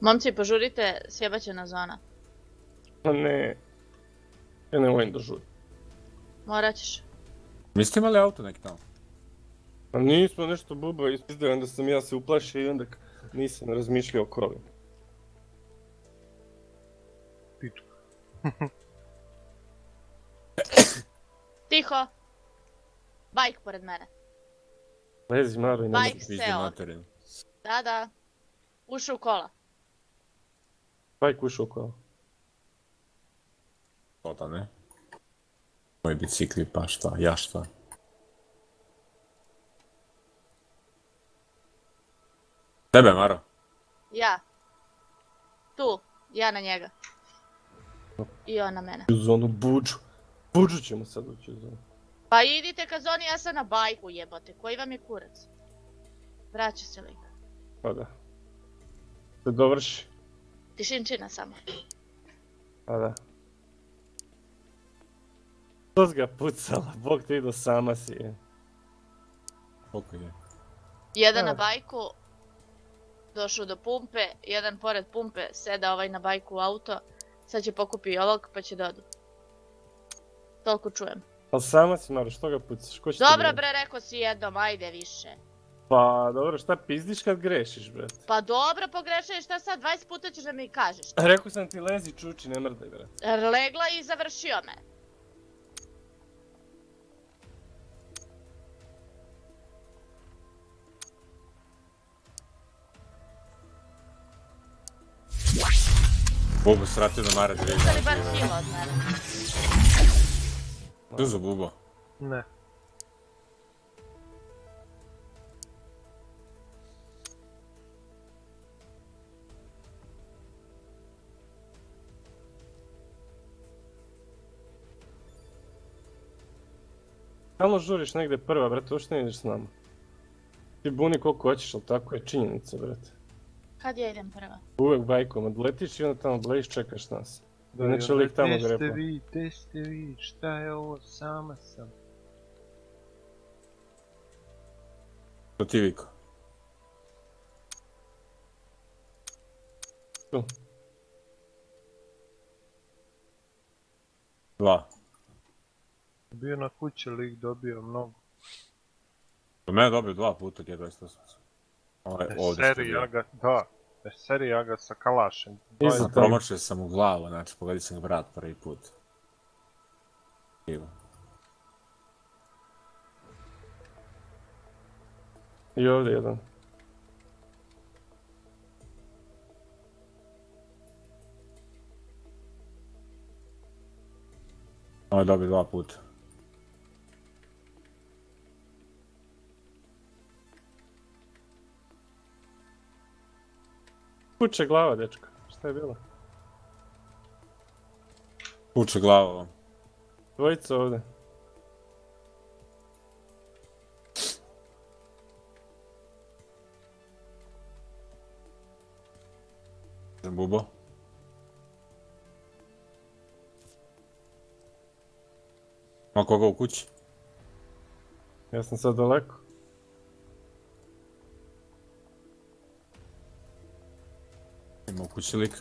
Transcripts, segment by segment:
Momci, požurite, sjebaće na zona. Ma ne. Ja ne volim da žurim. Morat ćeš. Mi ste imali auto neki tamo? A nismo nešto buba ispizdali, onda sam ja se uplašio i onda nisam razmišljao o kolima. Pička. Tiho! Bajk pored mene. Lezi Maro i ne Bajk mogu. Pizde seo. materinu. Da, da. Ušao u kola. Bajk ušao kola. To da ne. Moji bicikli pa šta, ja šta. Tebe, Maro. Ja. Tu. Ja na njega. I on na mene. U zonu buđu. Buđu ćemo sad ući u zonu. Pa idite ka zoni, ja sam na bajku jebote. Koji vam je kurac? Vraća se lik. Pa da. Se dovrši. Tišinčina samo. Pa da. To ga pucala, bog te ido sama si je. Koliko je? Jedan na bajku. Došao do pumpe. Jedan pored pumpe. Seda ovaj na bajku u auto. Sad će pokupi ovog pa će da odu. Toliko čujem. Ali sama si Maro, što ga pucaš? Ko će te Dobro bre, rekao si jednom, ajde više. Pa dobro, šta pizdiš kad grešiš, brate? Pa dobro, pogrešaj, šta sad, 20 puta ćeš da mi kažeš. Rekao sam ti lezi čuči, ne mrdaj, brate. Legla i završio me. Bubo sratio do Mara da vidi. Uzeli bar kilo od mene. Tuzo Bubo. Ne. Stalno žuriš negdje prva, brate, uopšte ne ideš s nama. Ti buni koliko hoćeš, ali tako je činjenica, brate. Kad ja idem prva? Uvijek bajkom odletiš i onda tamo blejiš, čekaš nas. Da, onda, lik tamo ste grepa. vi, gdje ste vi, šta je ovo, sama sam. To ti Viko. Tu. Dva. Bio na kući lik dobio mnogo. Do mene dobio dva puta G28. Ovaj, E, ovdje seri što je bio. ja ga, da. E, seri ja ga sa kalašem. Iza Pa. Promašio sam u glavu, znači pogodio sam ga vrat prvi put. Krivo. I ovdje jedan. Ovaj dobio dva puta. Kuće glava, dečko. Šta je bilo? Puče glavom. Dvojica ovdje. Bubo. Ma koga u kući? Ja sam sad daleko. Ima u kući lik.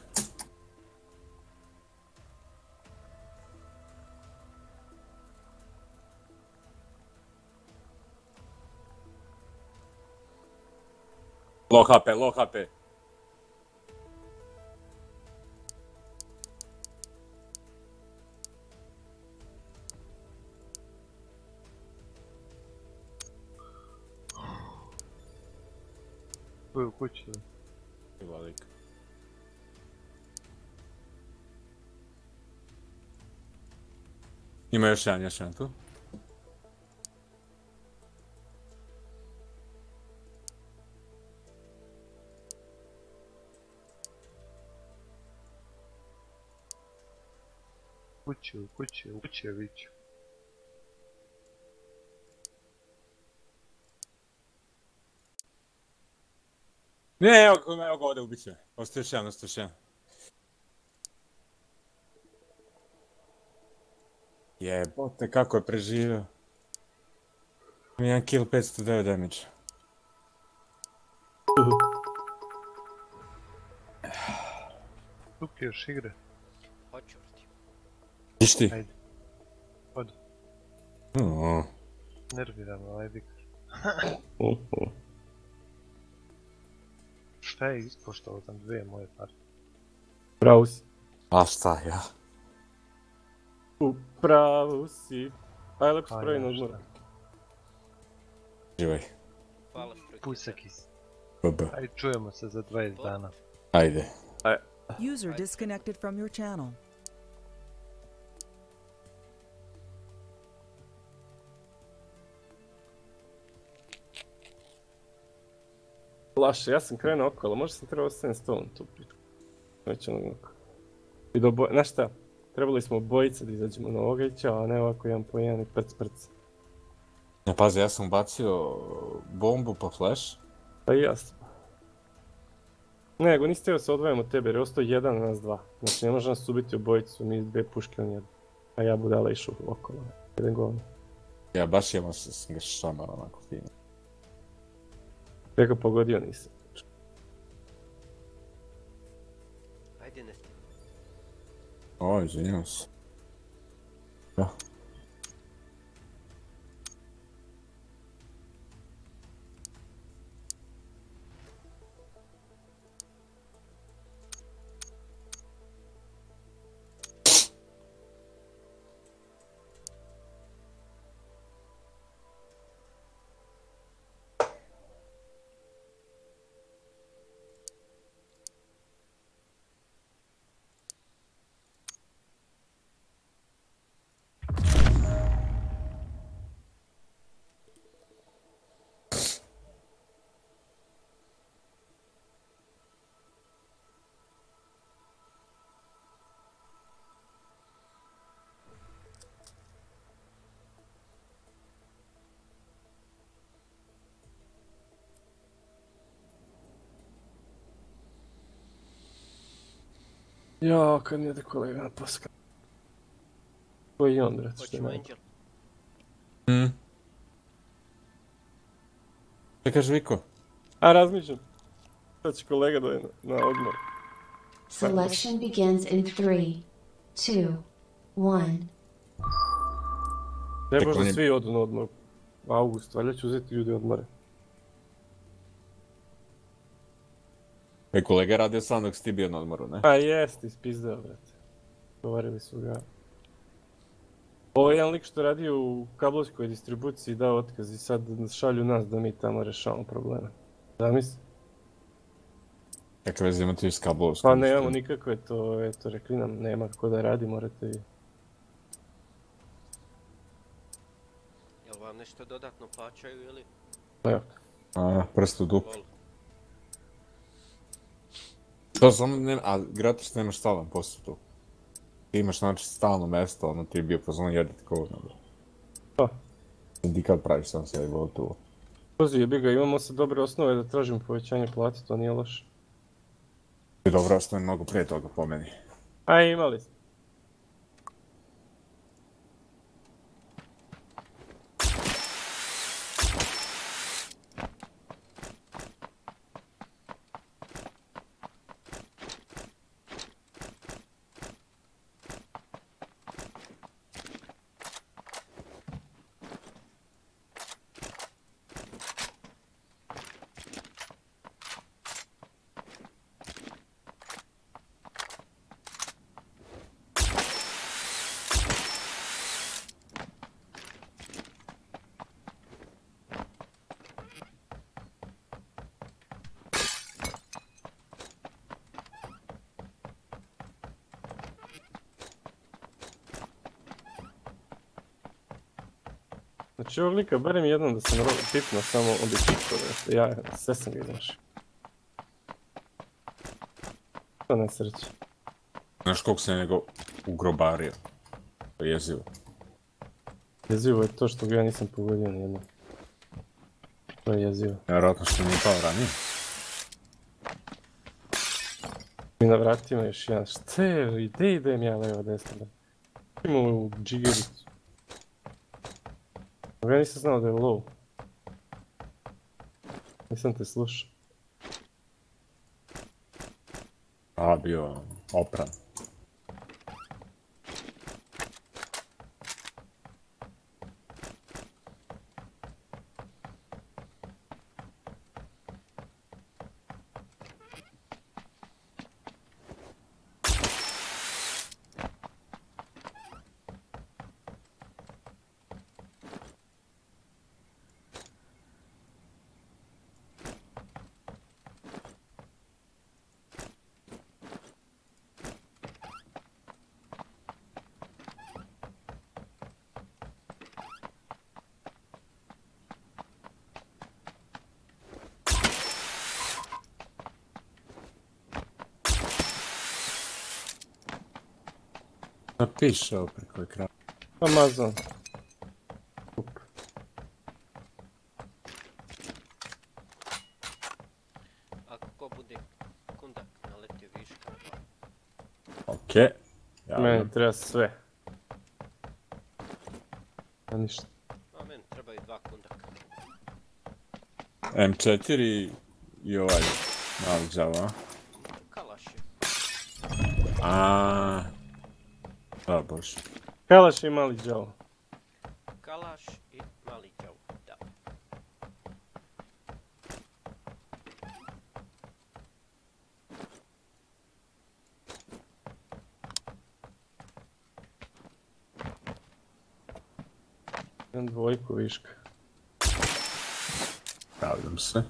Low HP, low HP. Tu je u Ima još jedan, još jedan tu. U kući je viću. Ne, evo, ga- evo ga ovdje ubit će. Ostaje još jedan, ostaje još jedan. Jebote, kako je preživio. Ima Jedan kill, 509 damage. Tuki još igre. Hoću ti. Diš ti? Ajde. Odi. O, Nerviram ovaj vikar. Šta je ispoštovao sam dvije moje partije? Pravu si. A šta ja? U pravu si. Aj, lepo Aj, spravi na ja, odmor. šta? Živaj. Hvala što Pusakis. Ajde čujemo se za 20 dana. Ajde. User disconnected from your channel. Laše, ja sam krenuo okolo, možda sam trebao ostaviti stolom tu pičku. Već onog. I do boj... Znaš šta? Trebali smo bojice da izađemo na Ogeća, a ne ovako jedan po jedan i prc prc. Ne, pazi, ja sam bacio bombu pa flash. Pa i jasno. Ne, nego nisi teo se odvajamo od tebe jer je ostao jedan na nas dva. Znači ne može nas ubiti obojicu, mi dvije puške on jedan. A ja budala išao okolo. Jedan govno. Ja baš imam se sam ga šamar onako fino. Preko pogodio nisam. Ajde ne Oh, genial. Ja, kad mi ide kolega na paska. Koji je on, brate, što je Hoćemo najbolje. Angel. Hmm. Šta kaže Viko? A razmišljam. Sad će kolega da je na, na odmor. Selection begins in three, two, one. Ne Tek možda on je- svi odu na odmor. U August, valjda ću uzeti ljudi odmore. E, kolega je radio sam dok si ti bio na odmoru, ne? A jest, ispizdao, brate. Govorili su ga. Ovo je jedan lik što radi u kablovskoj distribuciji dao otkaz i sad šalju nas da mi tamo rešavamo probleme. Zamisli? Kakve veze ima ti s kablovskom? Pa nemamo nikakve to, eto, rekli nam, nema kako da radi, morate i... Jel vam nešto dodatno plaćaju ili? Evo, A, prst u dup. To samo ne, a gratis nemaš stalan posao tu. Ti imaš znači stalno mesto, ono ti je bio pozvan jedit ko ono. Pa. Sindikat praviš sam se tu. Pazi, jebi ga, imamo se dobre osnove da tražimo povećanje plate, to nije loše. Dobro, ostaje mnogo prije toga po meni. A imali smo. Znači ovog lika, barem jednom da sam pipnuo samo, on bi. Ja, sve sam ga iznašao. To ne sreće. Znaš koliko se njega ugrobario. To je jezivo. Jezivo je to što ga ja nisam pogodio nijedno. To je jezivo. Vjerojatno što nije pao ranije. I na vratima još jedan. Šta je, gdje idem ja levo desno? Imamo u džigericu. Ja nisam znao da je low. Nisam te slušao. A, bio... Opran. Ovo preko ekrana. Amazon. Up. Ako ko bude kundak naletio viška, Okej. Ja, Meni treba sve. A ništa. a meni trebaju dva kundaka. M4 i ovaj mali džava. a? Kalaš je. A. Bože. Kalaš i mali džavo. Kalaš i mali džav. Da. Imam dvojku viška. Javljam se.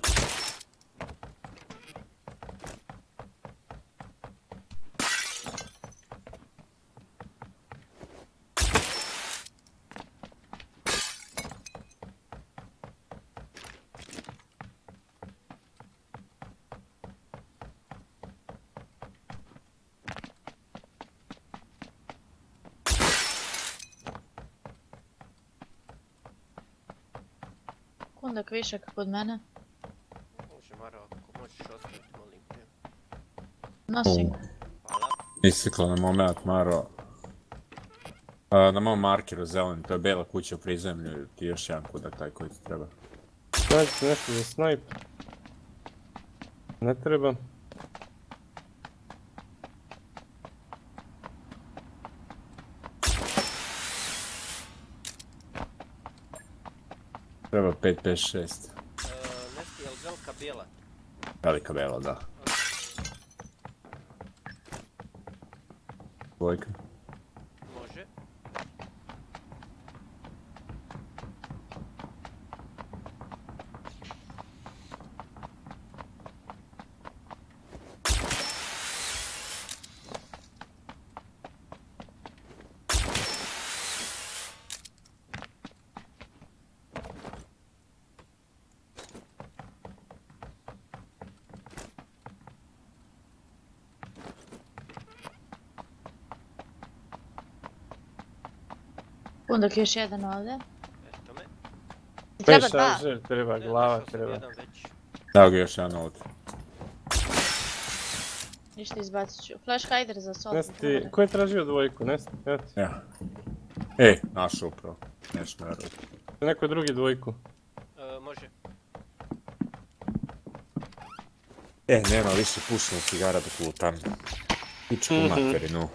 Kundak višak kod mene. Može Maro, ako možeš ostaviti, molim te. Nosim. Hvala. Isteklo na moment, Maro. A, na mom markeru zeleni, to je bela kuća u prizemlju, ti još jedan kudak taj koji ti treba. Nađite nešto za snajp. Ne treba. Treba 5, 5, 6. E, Nesti, jel velika bijela? Velika bela, da. Dvojka. Može. Kundak još jedan ovdje. Treba Peš dva. treba, glava treba. Evo ga još jedan ovdje. Ništa izbacit ću. Flash hider za sol. Nesti, ko je tražio dvojku? Nesti, ja. Ej, našao upravo. Nešto ne radi. Neko drugi dvojku. E, može. E, nema više pušnog cigara dok lutam. Pičku Mhm. materinu.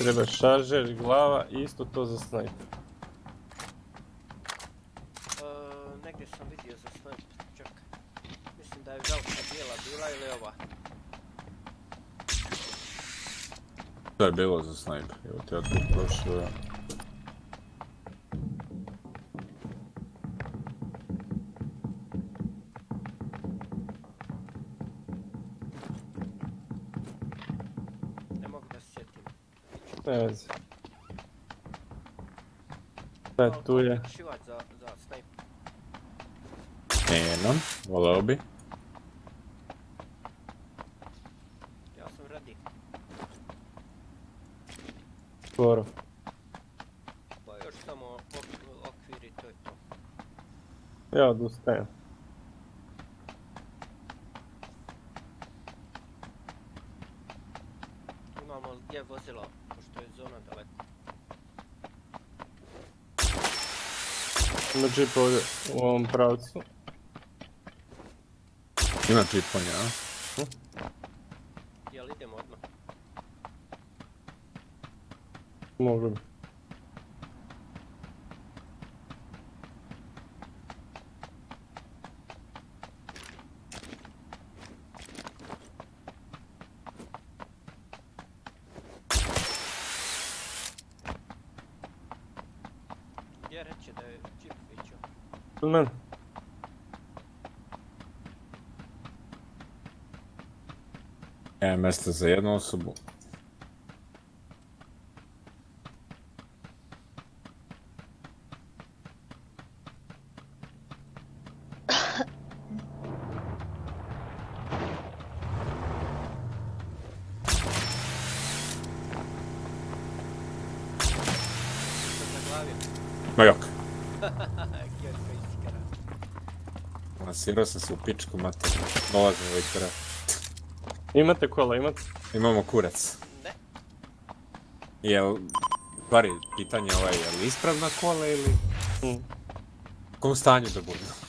Treba šaržer, glava i isto to za snajp. E, negdje sam vidio za snajp, čak. Mislim da je velika bijela bila ili ova. To je bilo za sniper. Evo te ja tu prošao. Tak tu je. Nejenom, volal by. Ja som ready. Skoro. Pa još samo okviri, to je to. Ja odustajem. Imamo gdje vozilo. Ima džip ovdje u ovom pravcu. Ima čipanja, a? Jel idemo odmah? Mogli bi. Gdje reće da je džip vićao? Kod mene. E, mjesto za jednu osobu. Sam zaglavio. Ma jok. Gjorka iskara. Fokusirao sam se u pičku, mate. Dolazim ovaj kurac. Imate kola, imate? Imamo kurac. Ne. Jel... Stvari, pitanje ovaj, je li ispravna kola ili... Mm. U kom stanju da budu?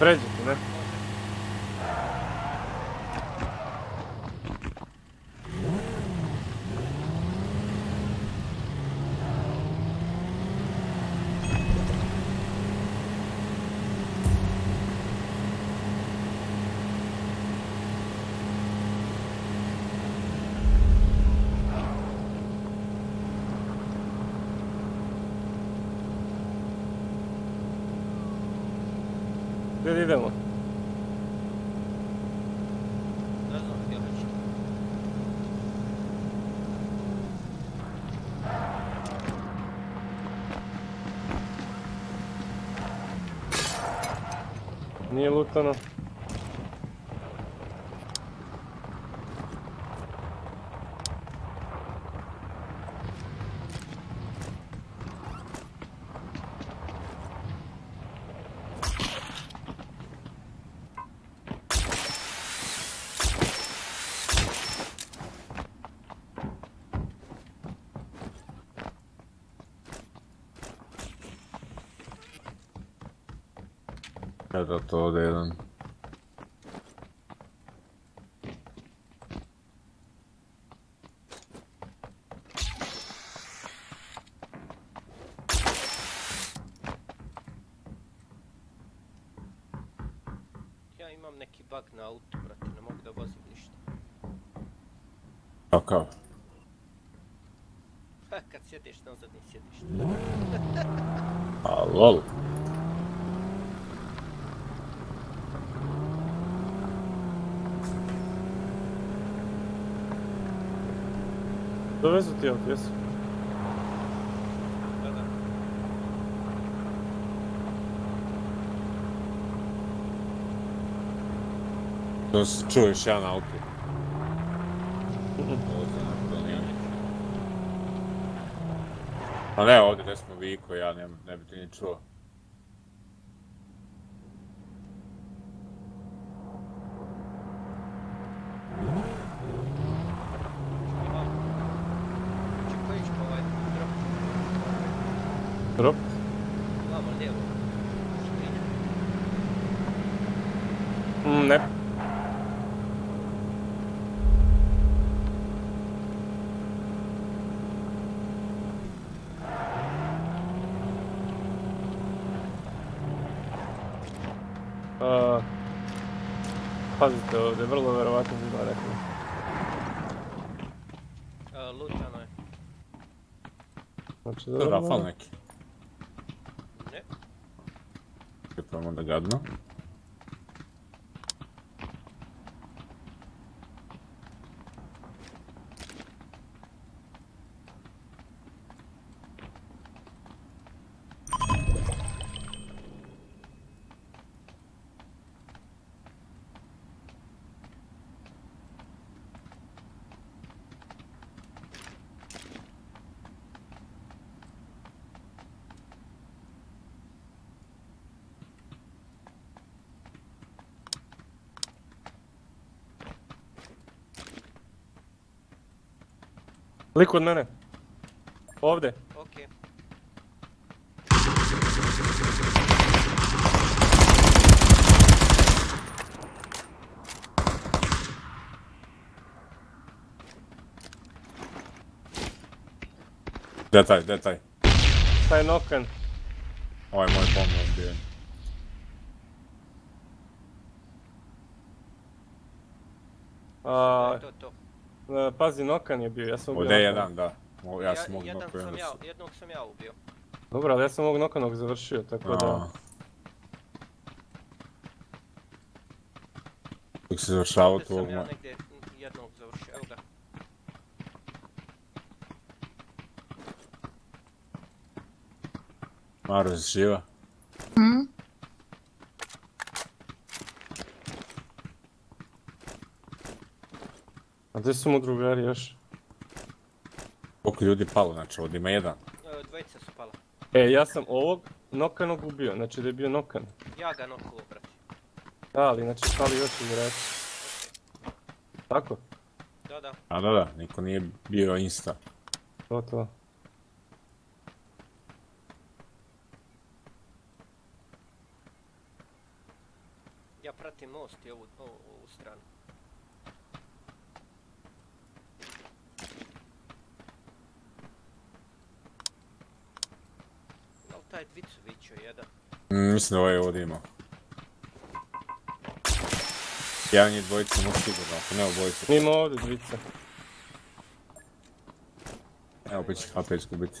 Da pređete, ne? Gdje idemo? Ne znam gdje hoćete. Nije lutano. Evo to ovdje jedan. Ja imam neki bug na autu, brate, ne mogu da vozim ništa. Kakav? Kad sjediš na zadnji sjediš. A lol. Dovezu ti ovdje, da. To se čuje još jedan auto. Mhm. Ovdje na planini. A ne, ovdje gdje smo Viko, ja ne, ne bi ti ni čuo. Imam. Če koji ću ovaj drop? Drop. Vamo lijevo. Škrinja. Mm, ne. A, pazite ovdje, vrlo verovatno ima neko. E, lutano je. Znači, To je dobro, Rafal neki. Samo da gadno. Lik od mene. Ovdje. Okej. Gdje taj, gdje taj? Taj nokan. Ovaj moj pomno odbijen. To A, je to, to. E, pazi, nokan je bio, ja sam ubio Ovdje je nokan. jedan, da. Ja sam mogu jedan napraviti. sam ja, jednog sam ja ubio. Dobro, ali ja sam ovog nokanog završio, tako da... Dok se završava Ovdje sam tvog ja jednog završio, evo ga. Maro, si živa? Gdje su mu drugari još? Koliko ljudi je palo, znači ovdje ima jedan. E, Dvojica su pala. E, ja sam ovog nokanog ubio, znači da je bio nokan. Ja ga nokuo, brate. Da, ali znači fali još igrač. Tako, Da, da. A da, da, niko nije bio insta. to to. Ja pratim most i ovu, ovu, ovu stranu. Jel taj dvicu vićo jedan? Mm, mislim da ovaj ovdje ima. Jedan je dvojica, mu sigurno, ako ne obojica. Nima ovdje dvice. Evo, opet će HP izgubiti.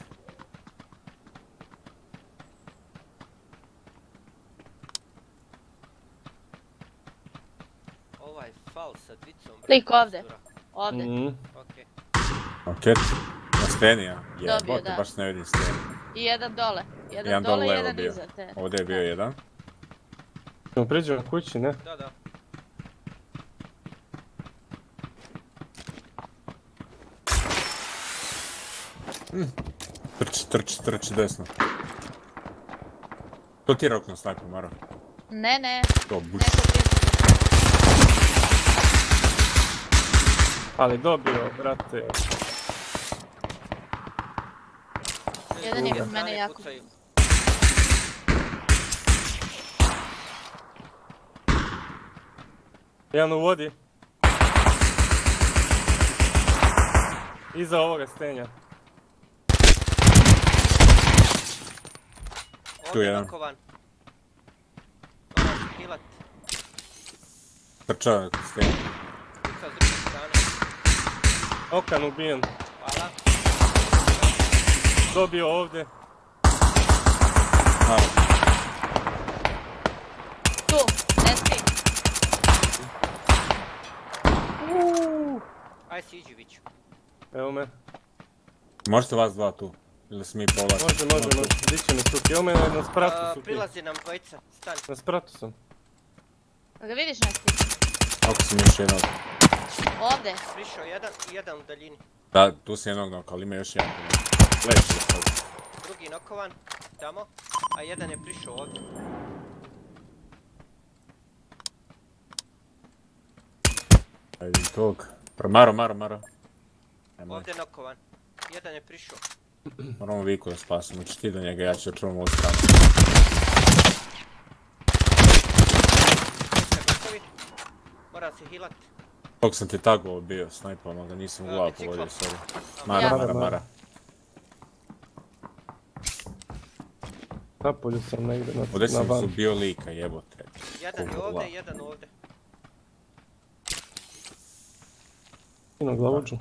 Ovaj fal sa dvicom... Lik brate, ovdje. Ovdje. Mhm. Okej. Maket? Na steni, ja? Dobio, Jebote, da. baš ne vidim steni. I jedan dole. Jedan, Jedan dole jedan bio. iza te. Ovdje je bio jedan. Ćemo priđemo kući, ne? Da, da. Trči, trči, trči desno. To ti je rok na snajper, Maro. Ne, ne. To, buš. Ali dobio, brate. Jedan je kod mene jako. Jedan u vodi. Iza ovoga stenja. Ovdje jedan. nokovan. Moraš healat. Trča steni. Puca s druge strane. Nokan ubijen. Hvala. Dobio ovdje. Maro, Tu, ne skri. Aj siđi Viću. Evo me. možete vas dva tu? Ili mi povlačimo? Može, može, može. Di će mi tu? Evo me na, na spratu A, su ti. Prilazi nam dvojica. Stani. Na spratu sam. Pa ga vidiš ne skri? Ako sam još jednog. Ovdje. Prišao jedan i jedan u daljini. Da, tu sam jednog nok, ali ima još jedan. Leći je sad. Drugi nokovan. Tamo. A jedan je prišao ovdje. Ajde tog. Maro, Maro, Maro. Ajmo, Ovdje nokovan. Jedan je prišao. moramo Viku da spasimo, ću ti do njega, ja ću čuvam ovu stranu. Jeste gotovi? Mora se healat. Tog sam ti tagovao bio, snajpom, ali ga nisam u glavu pogodio, sorry. Mara, Ja. Mara, Mara. Napolju sam negdje na, Ovdje sam zubio lika, jebote. Jedan je ovdje, jedan ovdje. I na glavu ću.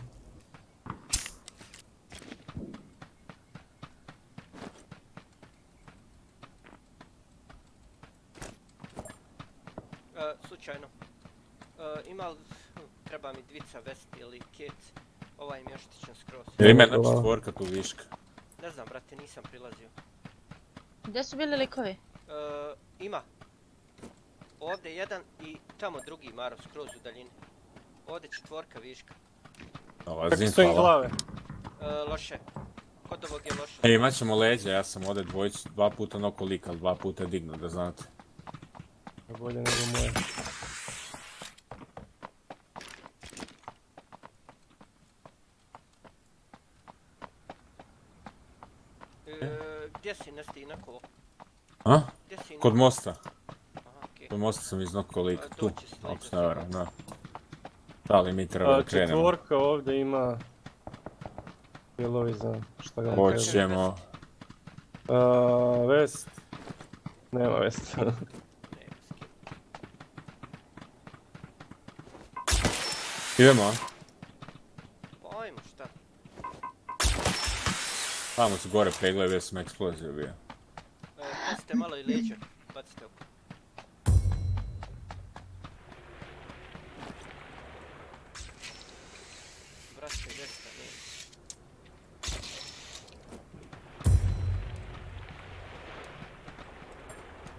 slučajno. E, ima li... Hm, treba mi dvica vest ili kit. Ovaj mi je oštićen skroz. E, ili znači, mene četvorka tu viška. Ne znam, brate, nisam prilazio. Gdje su bili likovi? E, ima. Ovdje jedan i tamo drugi Maro, skroz u daljini. Ovdje četvorka viška. Ova Kako zim su im hvala. glave? E, loše. Kod ovog je loše. E, imat ćemo leđa, ja sam ovdje dvojicu, dva puta noko lika, dva puta dignu, da znate. Bolje nego moje. E, gdje si nesti inako? A? Gdje si Kod mosta. Aha, okej. Kod mosta sam iznoko lika, A, tu. Ako se ne da. Da li mi treba da krenemo? četvorka ovdje ima... Dijelovi za šta ga. Hoćemo. A, Vest. Nema vest. Idemo, a? Pa ajmo, šta? Tamo su gore pregled, gdje sam eksploziju bio. E, malo i leđa.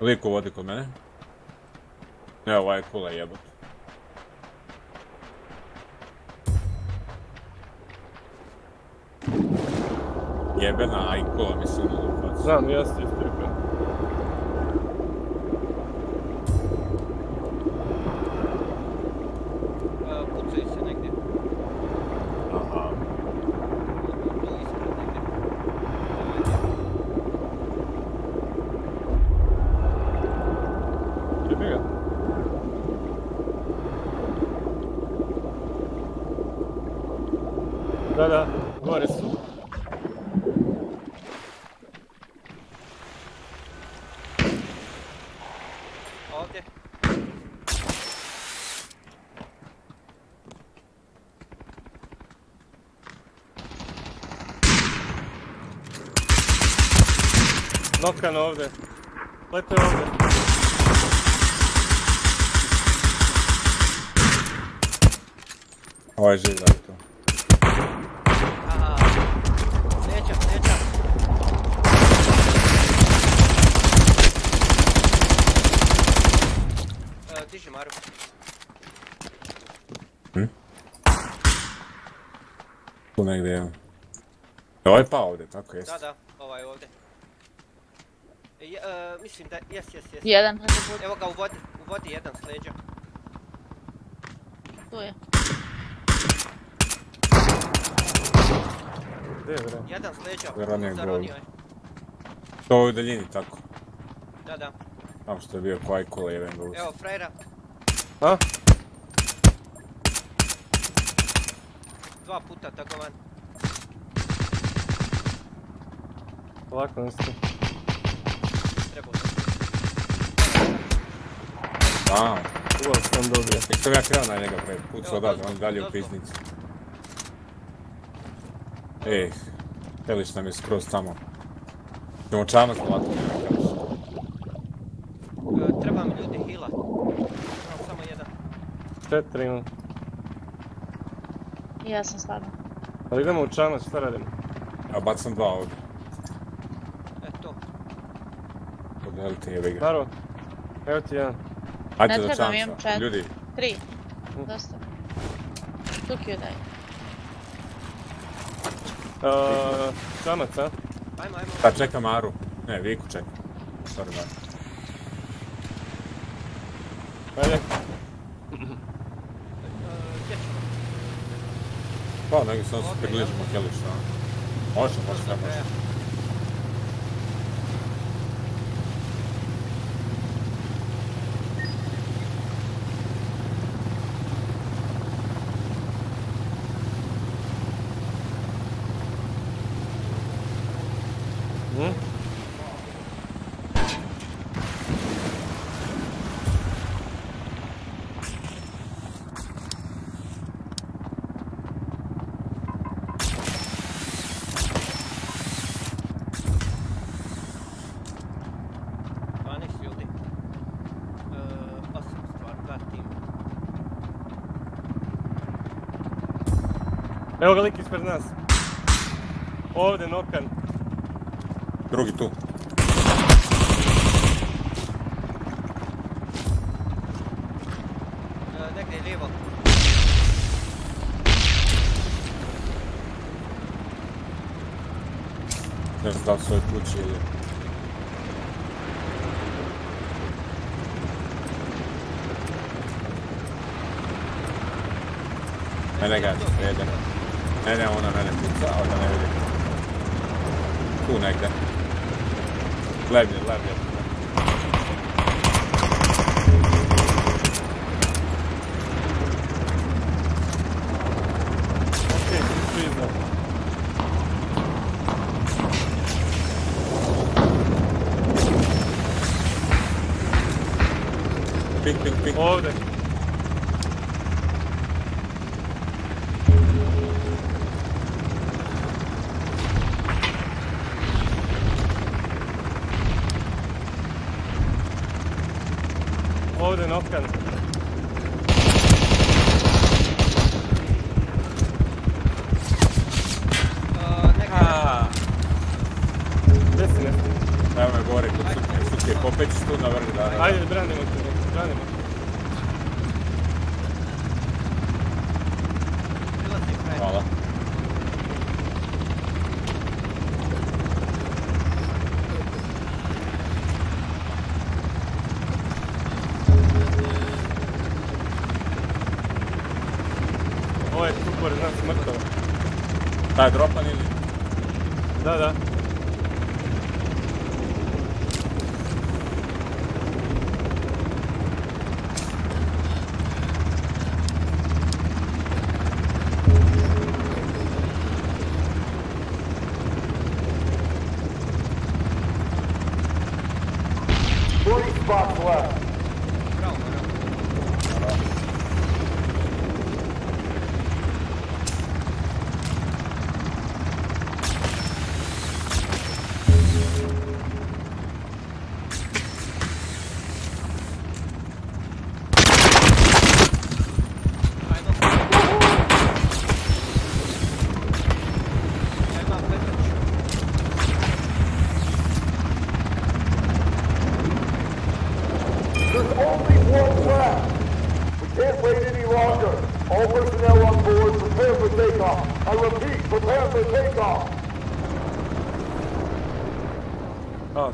Lik u vodi kod mene. Ne, ovaj je kula jebot. Jebena, a i kula mi se ono facu. Znam, ja se istrpio. E, pucaju se negdje. Aha. Tu ispred negdje. Evo je. Jebi ga. Da, da, gore su. Ovdje. Nokan ovdje. Lete ovdje. Ovaj je živ, da to. Aha. Leđa, leđa. E, diži Maru. Tu negdje imam. Ovaj je pao ovdje, tako jest. Da, da, ovaj ovdje. E, je- e, mislim da, jes, jes, jes. Jedan preko puta. Evo ga u vodi, u vodi jedan s leđa. Tu je. Gdje je bre? Jedan s leđa. Zaronio je Zaronio je. To je u daljini, tako. Da, da. Tamo što je bio koji kula jeben ga Evo, frajera. A? Dva puta tagovan. Lako nesti. Trebao sam. A, Uvijek sam dobio. nek sam ja krenuo na njega pred put odavde, dozvol, on dalje u piznici. Ej, Heliš nam je skroz tamo. Ćemo čamac polako. E, treba mi ljudi hila. Imam samo jedan. Četiri imam. I ja sam slaban. Ali idemo u čamac, šta radimo? A bacam dva ovdje. E, to. Podelite jebe ga. Maro, evo ti jedan. Ajde Ne do trebam, imam četiri. Ljudi, Tri. Dosta. Tukiju daj. Uh, čamac, a? Ajmo, ajmo. pa čeka Maru. Ne, Viku čeka. Sorry, Maru. Ajde. Pa, nego samo se približimo Helišu, a? Može, može, sve Do može. Ispred nas. Ovdje nokan. Drugi tu. E, negdje lijevo. Ne znam da li su ove kući ili... Mene ga jede. Ne, ne, ona mene puca, ali ga ne vidi. Tu negdje. Leblje, leblje.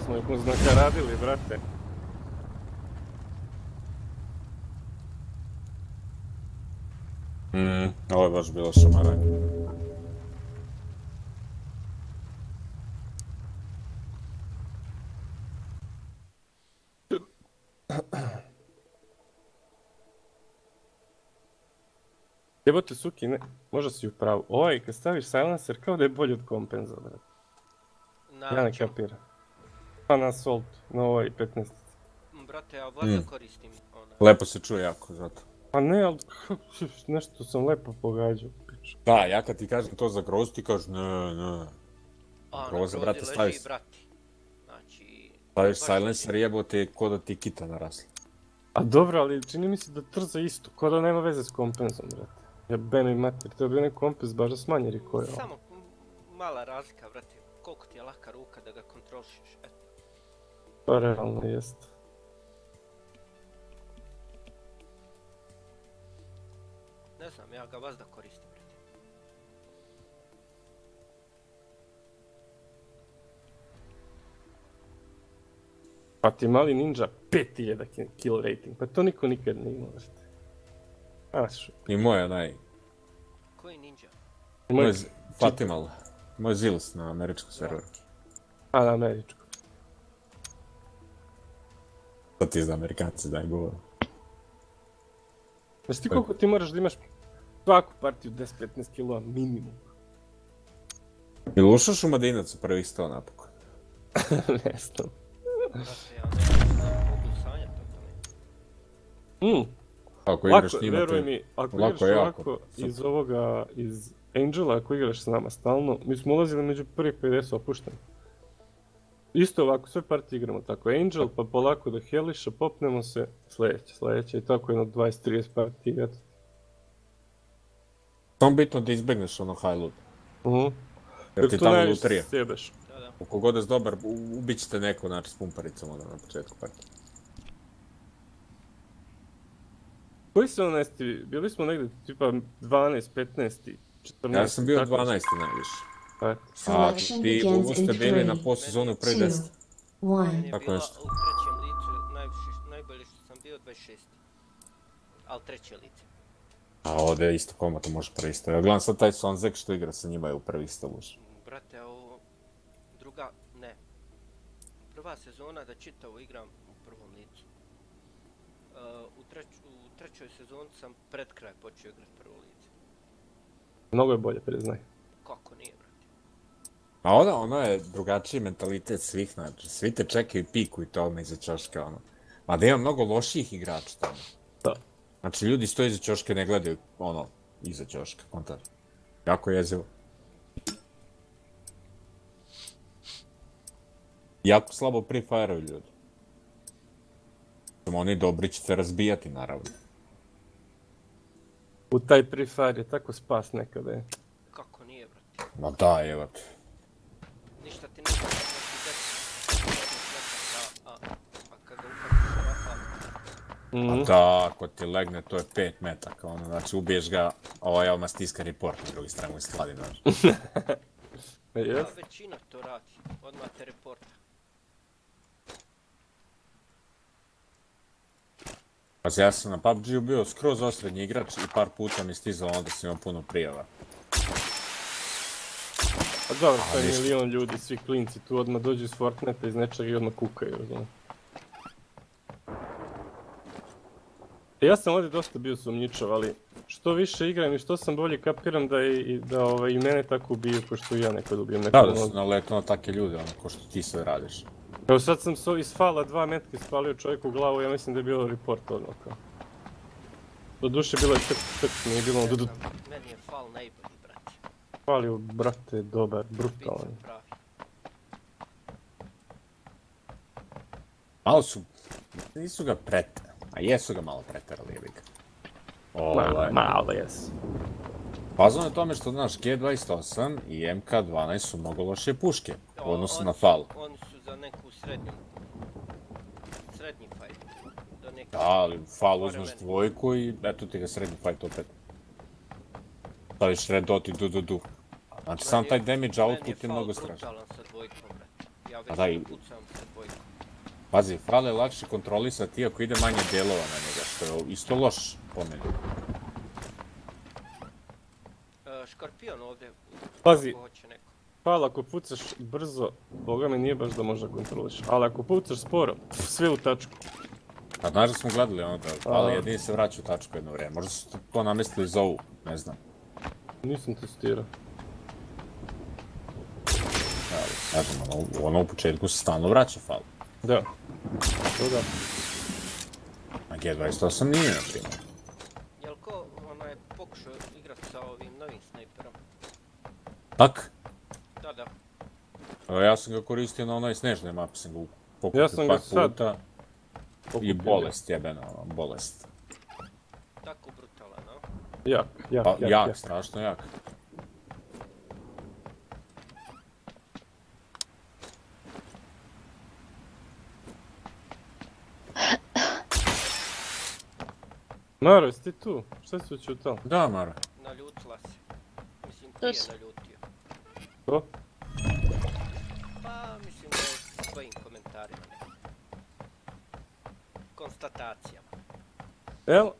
Smo ih uznakaradili, brate. Mm, ovo je baš bilo šamaranje. Jebote Suki, ne, možda si u pravu. Ovaj, kad staviš silencer, kao da je bolji od kompenza, brate. Na Ja ne kapiram. Pa na Assault, na ovaj 15. Mm, Brate, ja vlada Mm. koristim ona. Lepo se čuje jako, zato. Pa ne, ali nešto sam lepo pogađao. Da, ja kad ti kažem to za grozu, ti kažeš ne, ne. A, na Groza, brate, leži, staviš- brati. Znači... Staviš silencer jebote ko da ti kita narasla. A dobro, ali čini mi se da trza isto, kao da nema veze s kompenzom, brate. Jebeno i mater, to je bio neki kompens baš da smanji recoil. Samo m- mala razlika, brate. Koliko ti je laka ruka da ga kontrolišeš. Pa realno jest. Ne znam, ja ga vas da koristim, brate. Pa ti mali ninja 5000 ki- kill rating, pa to niko nikad nije imao, šu. I moja naj... Koji ninja? Moj, Fatimal. Moj Zils na američkom serveru. a na američku. To ti za amerikanci daj govor. Znaš ti koliko ti moraš da imaš svaku partiju 10-15 kilo minimum? Ili ušao u Madinac u prvih 100 napokon? ne znam. Mm, Ako igraš lako, njima veruj mi, ako lako igraš je jako. ovako iz ovoga, iz Angela, ako igraš s nama stalno, mi smo ulazili među prvih 50 opušteni. Isto ovako, sve partije igramo tako. Angel, pa polako do Helliša, popnemo se, sljedeće, sljedeće, i tako jedno 20-30 partija. eto. Samo bitno da izbjegneš ono high loot. Mhm. Jer ti tamo lutrija. sjebeš. Da, da. Koliko god si dobar, ubit ćete neko, znači, s pumparicom onda na početku partije. Koji su onesti? Bili smo negdje tipa 12, 15, 14. Ja sam bio tako 12. najviše. Pa, A ti ovo ste bili na three, postsezonu pre two, 10. one. Meni je Tako bila nešto. u trećem licu najviše, najbolje što sam bio 26. Ali treće lice. A ovdje isto komata može pristati. Ja gledam sad taj Sonzek što igra sa njima je u prvi stavuš. Brate, a ovo druga, ne. Prva sezona da čitavo igram u prvom licu. Uh, u, treć, u trećoj sezoni sam pred kraj počeo igrat prvo lice. mnogo je bolje, priznaj. Kako nije, brate? A ona, ona je drugačiji mentalitet svih, znači, svi te čekaju i pikuju tome iza čoške, ono. Ma da ima mnogo loših igrača tamo. Da. Znači, ljudi stoje iza čoške, ne gledaju, ono, iza čoške, kontar. Jako jezivo. Jako slabo Free Fire-ovi ljudi. Samo oni dobri ćete razbijati, naravno. U taj Free Fire je tako spas nekada je. Kako nije, brate? Ma da, evo te. Ništa ti ne znači da ti a, a, a kad ga uhvatiš, a, a, Mhm. Da, ako ti legne, to je 5 metaka, ono, znači ubiješ ga, a ovaj odmah stiska report na drugi strani, skladi, znaš. Jes? a većina to radi, odmah te reporta. Pa ja sam na PUBG-u bio skroz osrednji igrač i par puta mi stizalo onda sam imao puno prijava. Pa dobro, to je milion ljudi, svi klinci tu odmah dođu iz Fortnite iz nečega i odmah kukaju, razumiješ. Ja sam ovdje dosta bio sumnjičav, ali što više igram i što sam bolje kapiram da i, i- da ovaj, i mene tako ubiju ko što i ja nekad ubijem Da, nekog. da ono. su naletno na takve ljude, ono, ko što ti sve radiš. Evo sad sam so, iz fala dva metka spalio čovjeku u glavu, ja mislim da je bilo report odmah kao. Do duše bilo je tek, tek, nije bilo ono dudu. Meni je fal najbolji, brate. Falio, brate, dobar, brutalan. Malo su, nisu ga pret, a jesu ga malo preterali, jebi ga. Ovaj, Malo jes. Fazon je tome što, znaš, G28 i MK12 su mnogo lošije puške u odnosu na Fal. Oni su za neku srednju... Srednji fight. Do neke... Da, ali Fal uzmeš meni. dvojku i eto ti ga srednji fight opet. Staviš red dot i du du du. Znači sam Meni taj je- damage meni output je Fal mnogo strašan. brutalan sa dvojkom, brate. Ja već pucam sa dvojkom. Pazi, Fal je lakše kontrolisati ako ide manje dijelova na njega, što je isto loš po meni. E, škorpion ovdje. Pazi. Ako hoće neko. Fal ako pucaš brzo, boga mi nije baš da možda kontroliš. Ali ako pucaš sporo, sve u tačku. A znaš da smo gledali ono da A. Fal jedini se vraća u tačku jedno vrijeme. Možda su to namestili za ovu, ne znam. Nisam testirao. Kažem, ono, ono u početku se stalno vraća Fal. Da. Da. A G28 nije, na primjer. Jel ko onaj pokušao igrat sa ovim novim snajperom? Tak? Da, da. Evo, ja sam ga koristio na onoj snežnoj mapi, sam ga pokupio Ja sam ga par sad puta. I bolest jebena, ono, bolest. Tako brutalan, no? Jak, jak, Pa, jak, jak, jak. strašno jak. Maro, jesi ti tu? Šta si učutao? Da, Mara. Naljutila se. Mislim, To ti je naljutio. To? Pa, mislim da je s tvojim komentarima. Konstatacijama. Jel?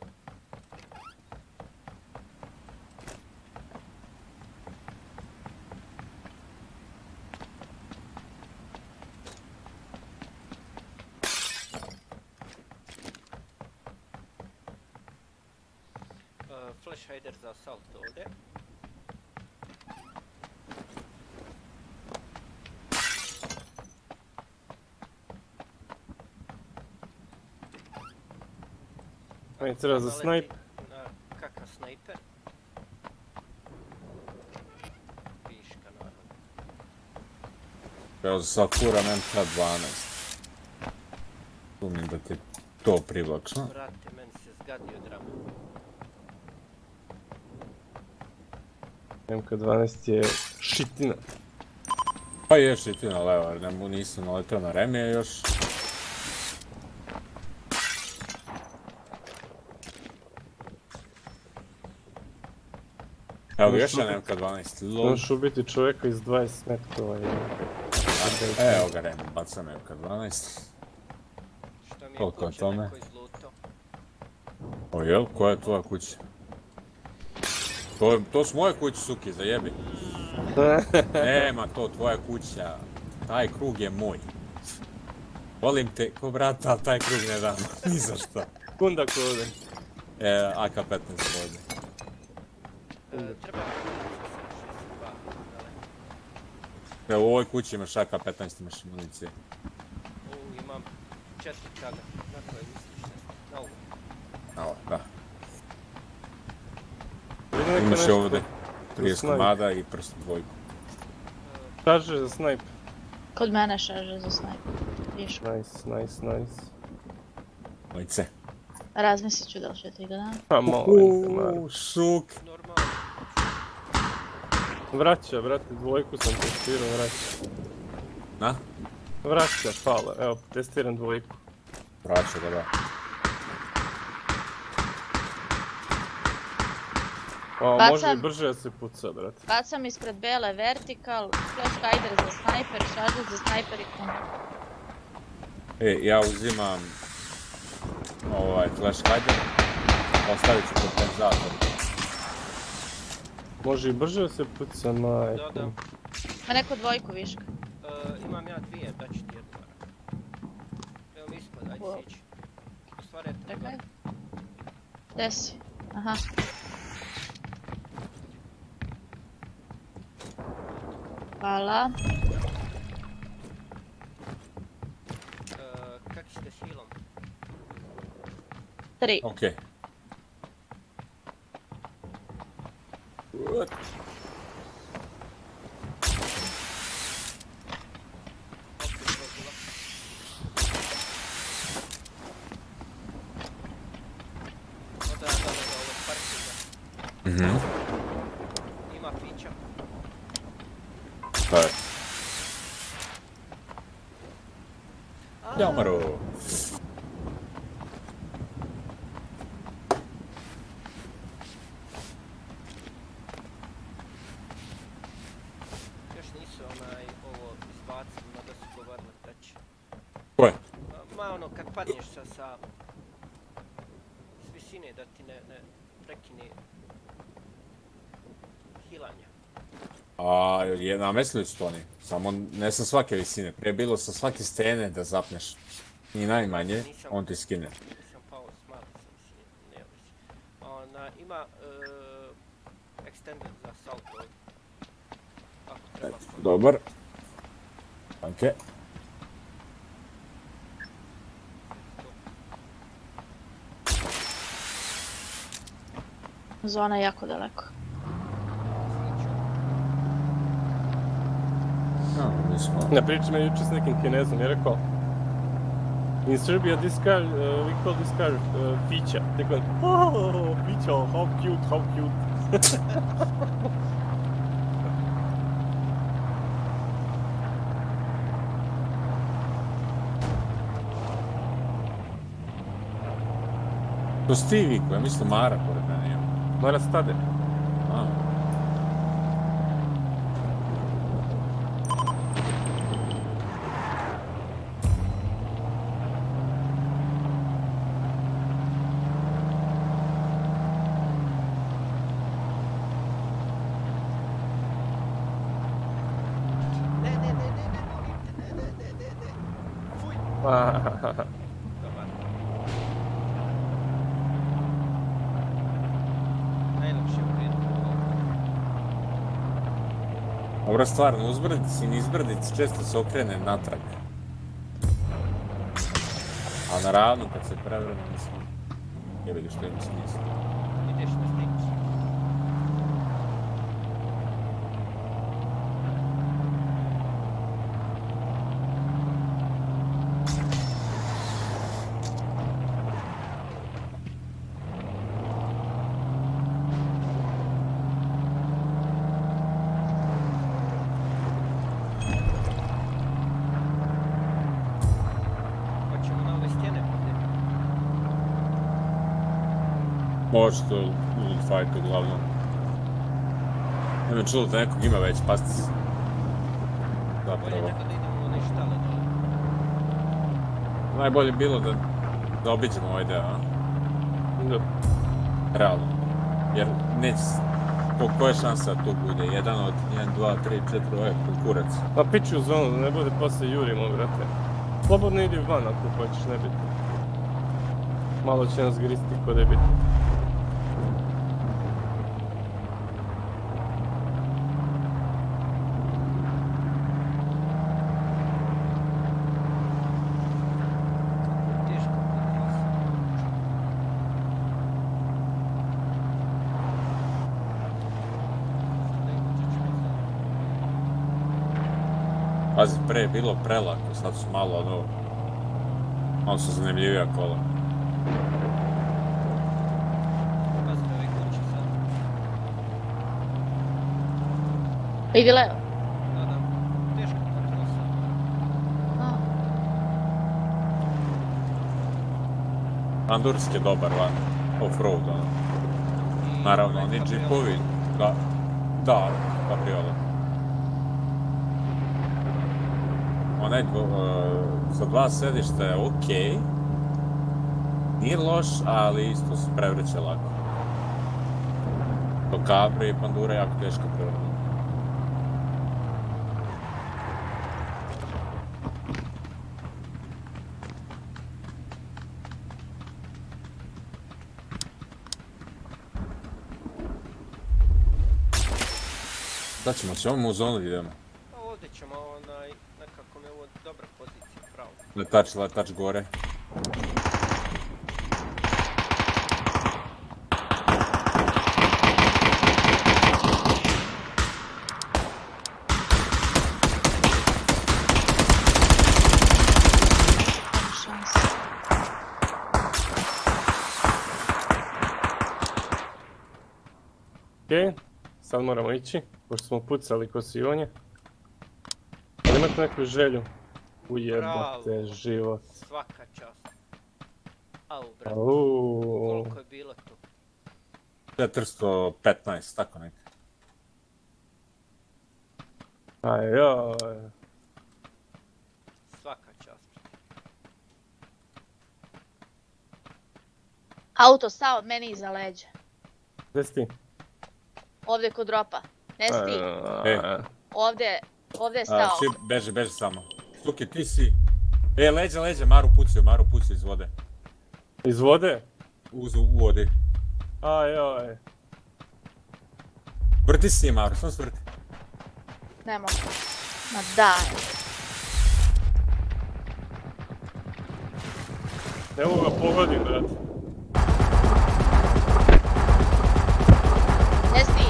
Uh, flash hider za assault ovdje. Meni treba za snajp. Na kakav snajper. Viška, naravno. Evo sad furam MK12. Sumnjam da ti je to privlačno. Brate, meni se zgadio drama. MK12 je šitina. Pa je šitina leva, jer ne mu nisam naletao na remije još. Evo Možeš još jedan ubiti- MK12, lol. Možeš ubiti čovjeka iz 20 metrova. je. Evo ga remi, bacam MK12. Šta mi je tome. O jel, koja je tvoja kuća? To, su moje kuće, suki, zajebi. Nema to tvoja kuća. Taj krug je moj. Volim te ko brata, ali taj krug ne dam. Ni za što. Kunda kode. E, AK-15 ovdje. Evo u ovoj kući imaš AK-15, imaš municije. U, imam četiri čaga. Na koje misliš? ne znam. Na ovu. Evo, da. Imaš i nešto- ovdje 30 snipe. komada i prst dvojku. Šarže za snipe. Kod mene šarže za. Viš, Nice, nice, nice. Mojice. razmislit ću da li ću ti ga dam. Molim te, Maro. Uuu, šuk. Vraća, brate, dvojku sam testirao, vraća. Na? Vraća, hvala, evo, testiram dvojku. Vraća da. O, Bacam. može i brže da se puca, brate. Bacam ispred bele vertikal, flash hider za sniper, šarže za sniper i kunda. E, ja uzimam ovaj flash hider, ostavit ću kompenzator. Može i brže da se puca, Da, da. majko. Ma neko dvojku viška. E, imam ja dvije, daću ti jednu. Evo mi ispod, ajde Wow. sići. Stvarajte. Čekaj. Gdje si? Aha. Hvala. E, kak ćete s healom? Tri. Okej. What? Je, namestili su to oni. Samo ne sa svake visine. Prije je bilo sa svake stene da zapneš. I najmanje, on ti skine. Nisam pao. Ona, ima uh, za salto treba. Dobar. Danke. Zona je jako daleko. No, mi smo... Na pričam je jučer s nekim kinezom, je rekao In Serbia this car, uh, we call this car uh, Fića. Tako on, oh, Fića, how cute, how cute. To si ti ja mislim Mara pored mene ima. Mora stade. Добре, стварно, избрадици, не избрадици, често се окрене натрак. А наравно, kad se prevrne, mislim, jebe ga što im se nisam. Ideš na stik. Može to loot fight uglavnom. Ne me čulo da nekog ima već. Bolje Zapravo. Najbolje bi bilo da, da obiđemo ovaj deo, a? Da. Realno. Jer neće... s- Ko, koja je šansa da tu bude? Jedan od 1, 2, 3, 4, ovaj kurac. Pa piću u zonu, da ne bude poslije jurimo, brate. Slobodno idi van ako hoćeš, nebitno. Malo će nas gristi ko da je bitno. Teško kontrosa. Da im ćemo Pazi, pre je bilo prelako, sad su malo ono... Malo su zanimljivija kola. Idi levo. Da, da. Teško je dobar van. Off-road, ono. Naravno, oni džipovi. Da. Da, kabriola. Onaj dvo- e, dva sedišta je okej. Nije loš, ali isto se prevrće lako. Do Capri i Pandura je jako teško prevrnuti. Sad ćemo, ćemo u zonu idemo. Pa ovdje ćemo onaj, nekako mi je ovo dobra pozicija, pravo. Letač, letač gore. Okej, sad moramo ići, pošto smo pucali ko. Ali imate neku želju? Ujebate Bravo. život. Svaka čast. Au, brate, koliko je bilo tu? 415, tako neka. Ajoj. Svaka čast. Auto stao meni iza leđa. Gdje si ti? Ovdje kod dropa. Ne sti. A, Ovdje, ovdje je stao. beže, beže samo. Stuki, ti si... E, leđa, leđa, Maru pucaju, Maru pucaju iz vode. Iz vode? Uz, u vodi. Ajoj. Vrti si, Maru, samo se vrti. Ne mogu. Ma daj. Mogu ga pogodim, brate. Ne sti.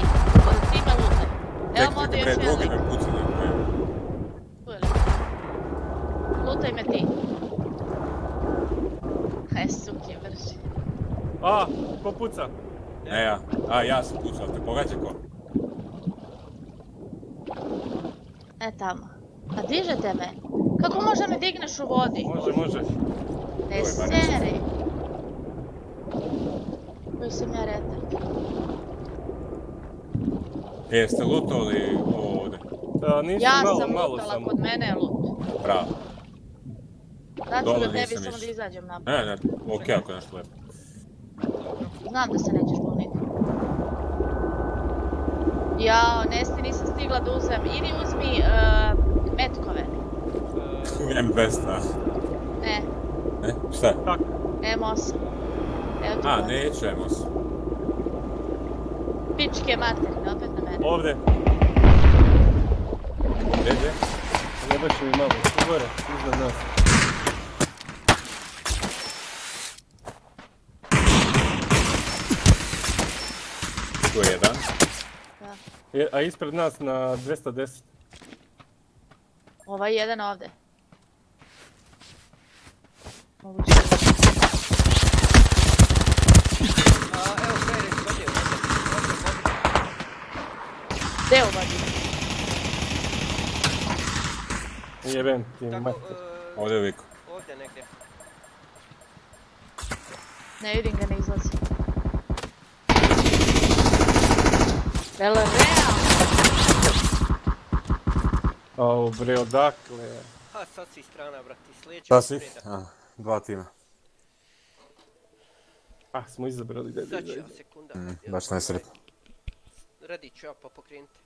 Ti me lutaj. Evo ovdje još jedan lik. me pucali. Tu je lik. Lutaj me ti. Aj, suki, vrši. A, ko puca? Ne ja, a ja sam pucao, te pogađa ko? E tamo. A dižete me. Kako može me digneš u vodi? Može, može. Ne seri. Koji sam ja retar. E, jeste lutovali ovo ovdje? A, nisam, Ja malo, sam malo lutala, kod mene je lut. Bravo. Daću Dole ga tebi samo da izađem naprijed. Ne, ne, okej ako je nešto lepo. Znam da se nećeš buniti. Jao, Nesti nisam stigla da uzem. Idi uzmi eh, metkove. M200, a? Ne, Ne? Šta? M8. Evo ti A, gore. neću M8. Pičke materine, opet na mene. Ovdje. Gdje, gdje? Ne baš mi malo. Gore, iznad nas. Tu je jedan. Da. Je- a ispred nas na 210. Ovaj jedan ovdje. Evo, Ferris, vodi, vodi, vodi, vodi. Gdje uvodi? Jebem ti mater. e, Ovdje je Viko. ovdje negdje. Ne vidim ga, ne izlazi. Jel? Au bre, odakle? Ha, sad si strana, brati, sljedeći Šta si? A, dva tima. Ah, smo izabrali da Sad ću sekunda. Mm, baš nesretno. Radi ću ja pa pokrenuti.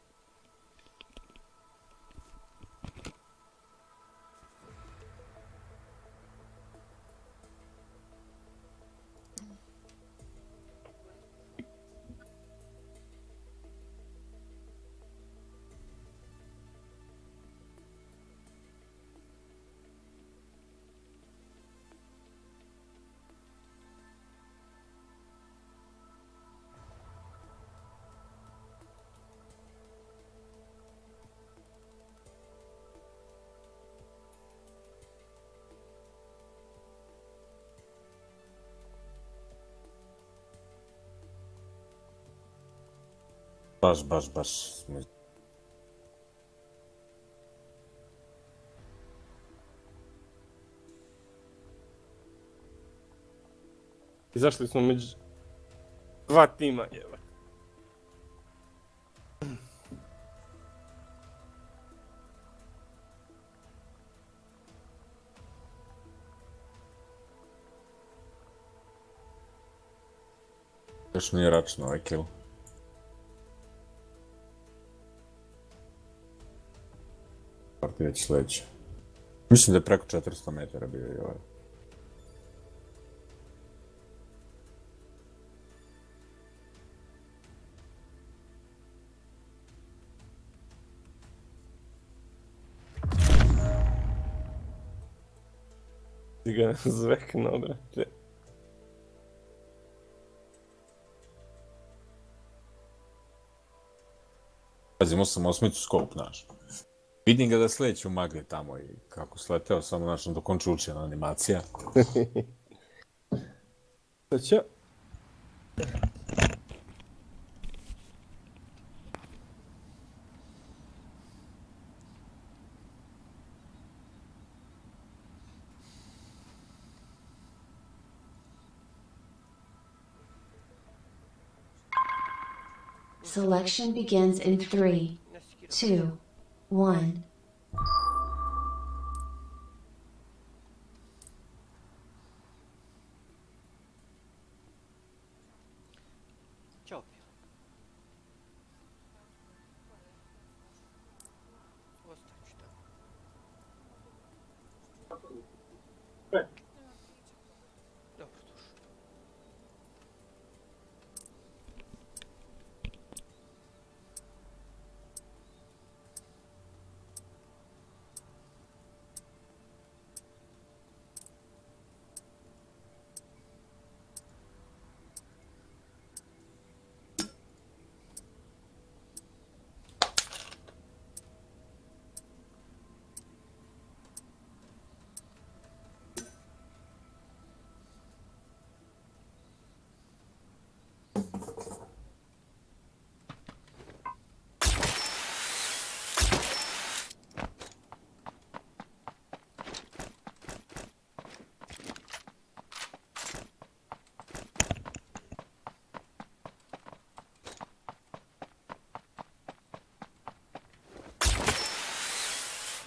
Baš, baš, baš. Izašli smo među dva tima, jeba. Još nije račno ovaj kill. Partija već sljedeća. Mislim da je preko 400 metara bio i ovaj. Ti ga zveknuo, brate. Pazi, imao sam osmicu skop, znaš. Vidim ga da sledeći u magli tamo i kako sleteo, samo znaš, dok on čuče na animacija. Sad će... Selection begins in three, Ne 1.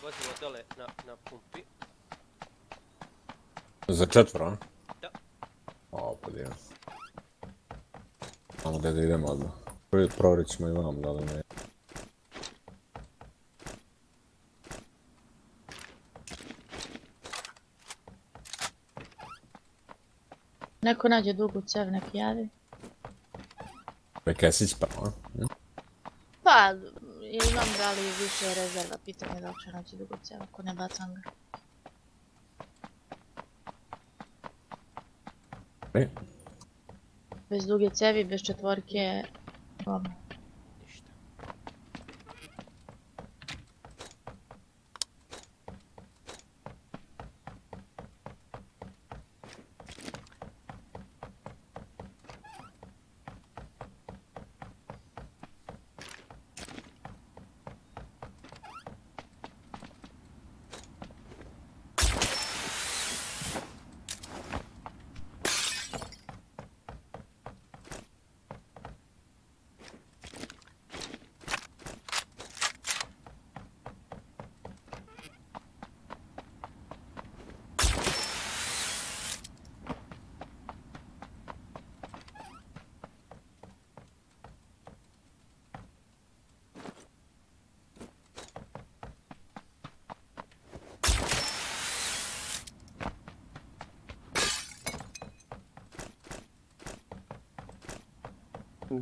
Vozimo dole na, na pumpi. Za četvro, a? Da. O, pa dio. Samo da idemo odmah. Provjerit ćemo i vam, da li ne. Neko nađe dugu cev, neki javi. Kesić pa, a? Pa, imam da li više rezerva, pitanje da li će naći dugu cev, ako ne bacam ga. E, Bez duge cevi, bez četvorke, dobro.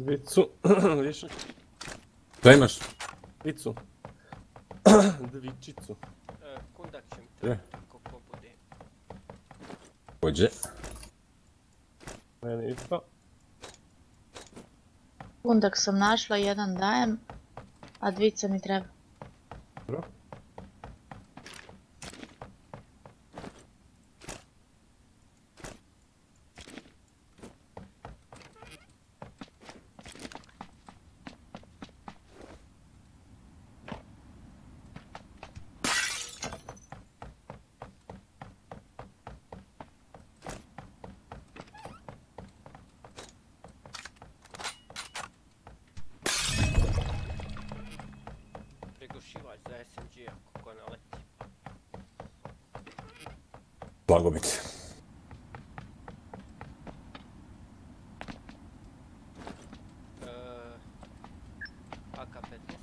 Dvicu. Višak. Šta imaš? Dvicu. Dvičicu. E, kundak će mi trebati ako ko bude. Pođe. Meni isto. Kundak sam našla, jedan dajem, a dvica mi treba. Blagobit. E, AK-50.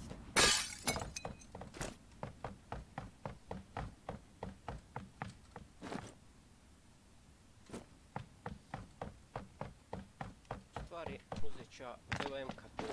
Stvari uzet ću evo MK tu.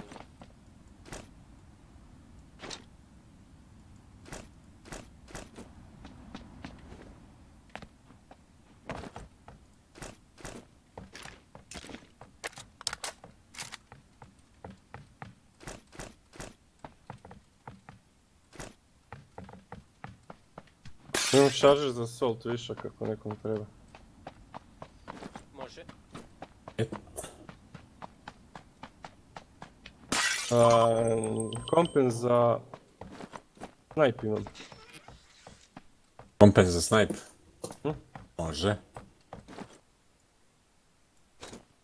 Imam šaržer za sol, tu višak ako nekom treba. Može. Kompen za... Snipe imam. Kompen za snipe. Hm? Može.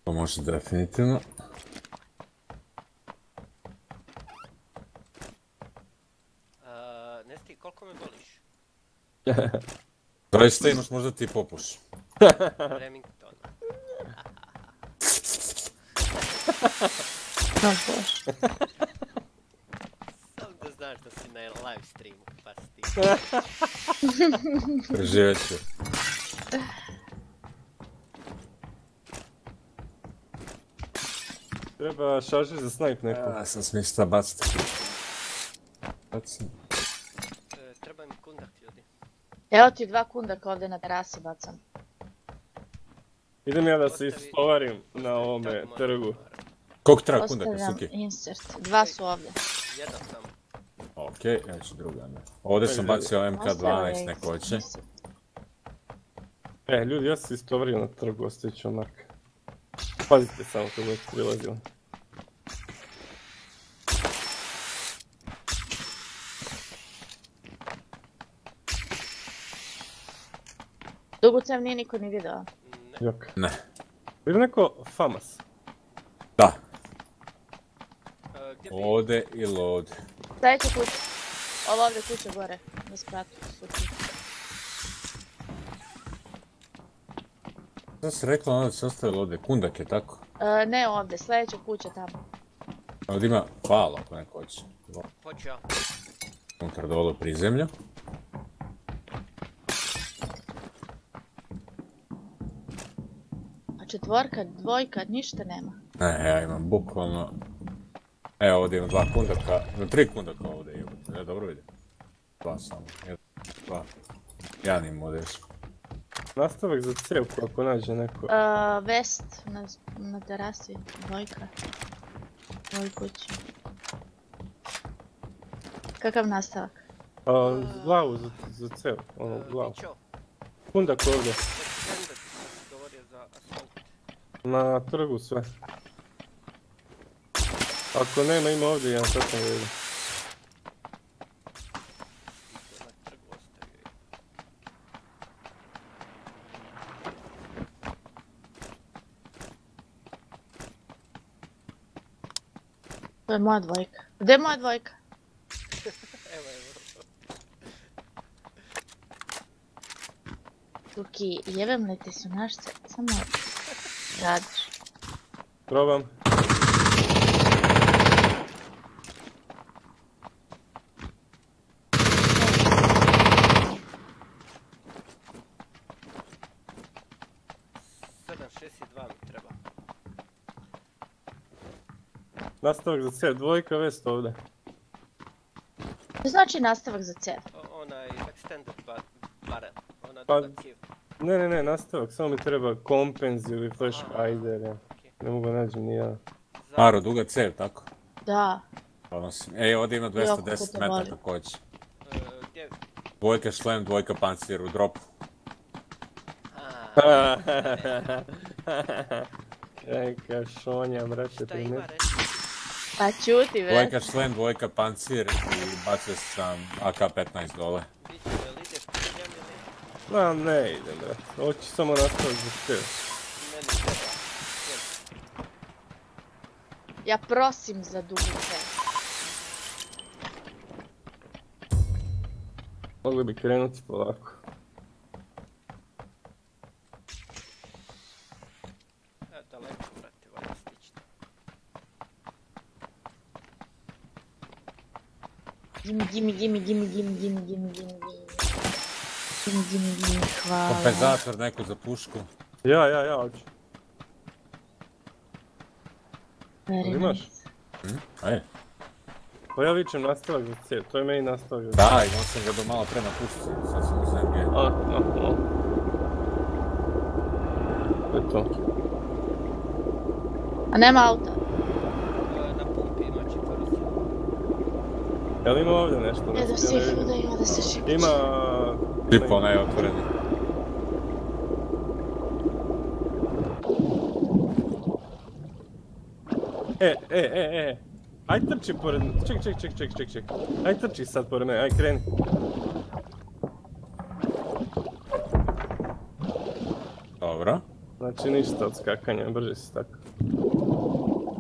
To može definitivno. E, Nesti, koliko me boliš? Zaista imaš možda ti popuš. Remington. Samo da znaš da si na live streamu, pa si ti. Preživet ću. Treba šaržer za snipe nekom. Ja sam smislila baciti. Bacim. E, treba mi kundak ljudi. Evo ti dva kundaka ovdje na terasi bacam. Idem ja da se istovarim na ovome trgu. Koliko treba kundaka, Ostavljam Suki? insert. Dva su ovdje. Jedan samo. Ok, ja ću druga. Ne. Ovdje sam bacio MK12, neko hoće. E, ljudi, ja se istovario na trgu, ostavit ću Marka. Pazite samo kad budete prilazili. Cev nije niko ni video. Ne. Jok. Ne. Vidim neko Famas. Da, E, ode i load. Sljedeća kuća. Ovo ovdje kuća gore. Na spratu. Što si rekla ono da se ostavilo ovdje? Kundak je tako? E, ne ovdje, sljedeća kuća tamo. Ovdje ima palo ako neko hoće. Hoću ja. Unutar dole u prizemlju. A četvorka, dvojka, ništa nema. Ne, ja imam bukvalno... Evo ovdje imam dva kundaka, no, tri kundaka ovdje imam, ja dobro vidim. Dva samo, jedan, dva. Jedan im ovdje još. Nastavak za cevku ako nađe neko. E, vest na, na terasi, dvojka. Ovoj kući. Kakav nastavak? A, glavu za, za cev, ono, E, glavu. Kundak ovdje, hoću da ti sam govorio za asfalt. Na trgu sve. Ako nema, ima ovdje jedan, sad sam vidio. To je moja dvojka. Gdje je moja dvojka? Evo, evo. Tuki, jebem li ti su našce? Samo Radиш. Пробвам. Nastavak za C, dvojka vest ovdje. Što znači nastavak za C? O, onaj extended bar, barrel. Ona pa, dodatki Ne, ne, ne, nastavak, samo mi treba kompenz ili flash hider, ja. Ne mogu nađem ni ja. Za- Aro, duga cev, tako? Da. Donosim. Ej, ovdje ima Jako 210 te metara kako hoće. e, gdje? Dvojka šlem, dvojka pancir u dropu. A, Ejka, šonja, ima primjer. reći? Pa čuti već. Dvojka šlem, dvojka pancir i bacio sam AK-15 dole. Biće li ideš po njem ili Ma, ne idem, brate. Hoću samo nastavak za C. meni treba? Cijev. Ja prosim za dugu cev. Mogli bi krenuti polako. E, daleko, brate, valja stići. Gimme, hvala. Kompenzator neko za pušku. Ja, ja, ja, hoću. Imaš? nice. Ej, Pa ja vičem nastavak za C, to je meni nastavak za C. da, imao sam ga do malo pre na pušci, sad sam uzem gdje. A, a, a. To je to. A nema auta. E, na pumpi ima četvoricu. Jel ima ovdje nešto? Da Ja si ne vidim. da ima da se šipić. Ima... Tip onaj otvoreni. E, e, e, e. Aj trči pored... Ček, ček, ček, ček, ček, ček. Aj trči sad pored mene, aj kreni. Dobro. Znači ništa od skakanja, brže si tako.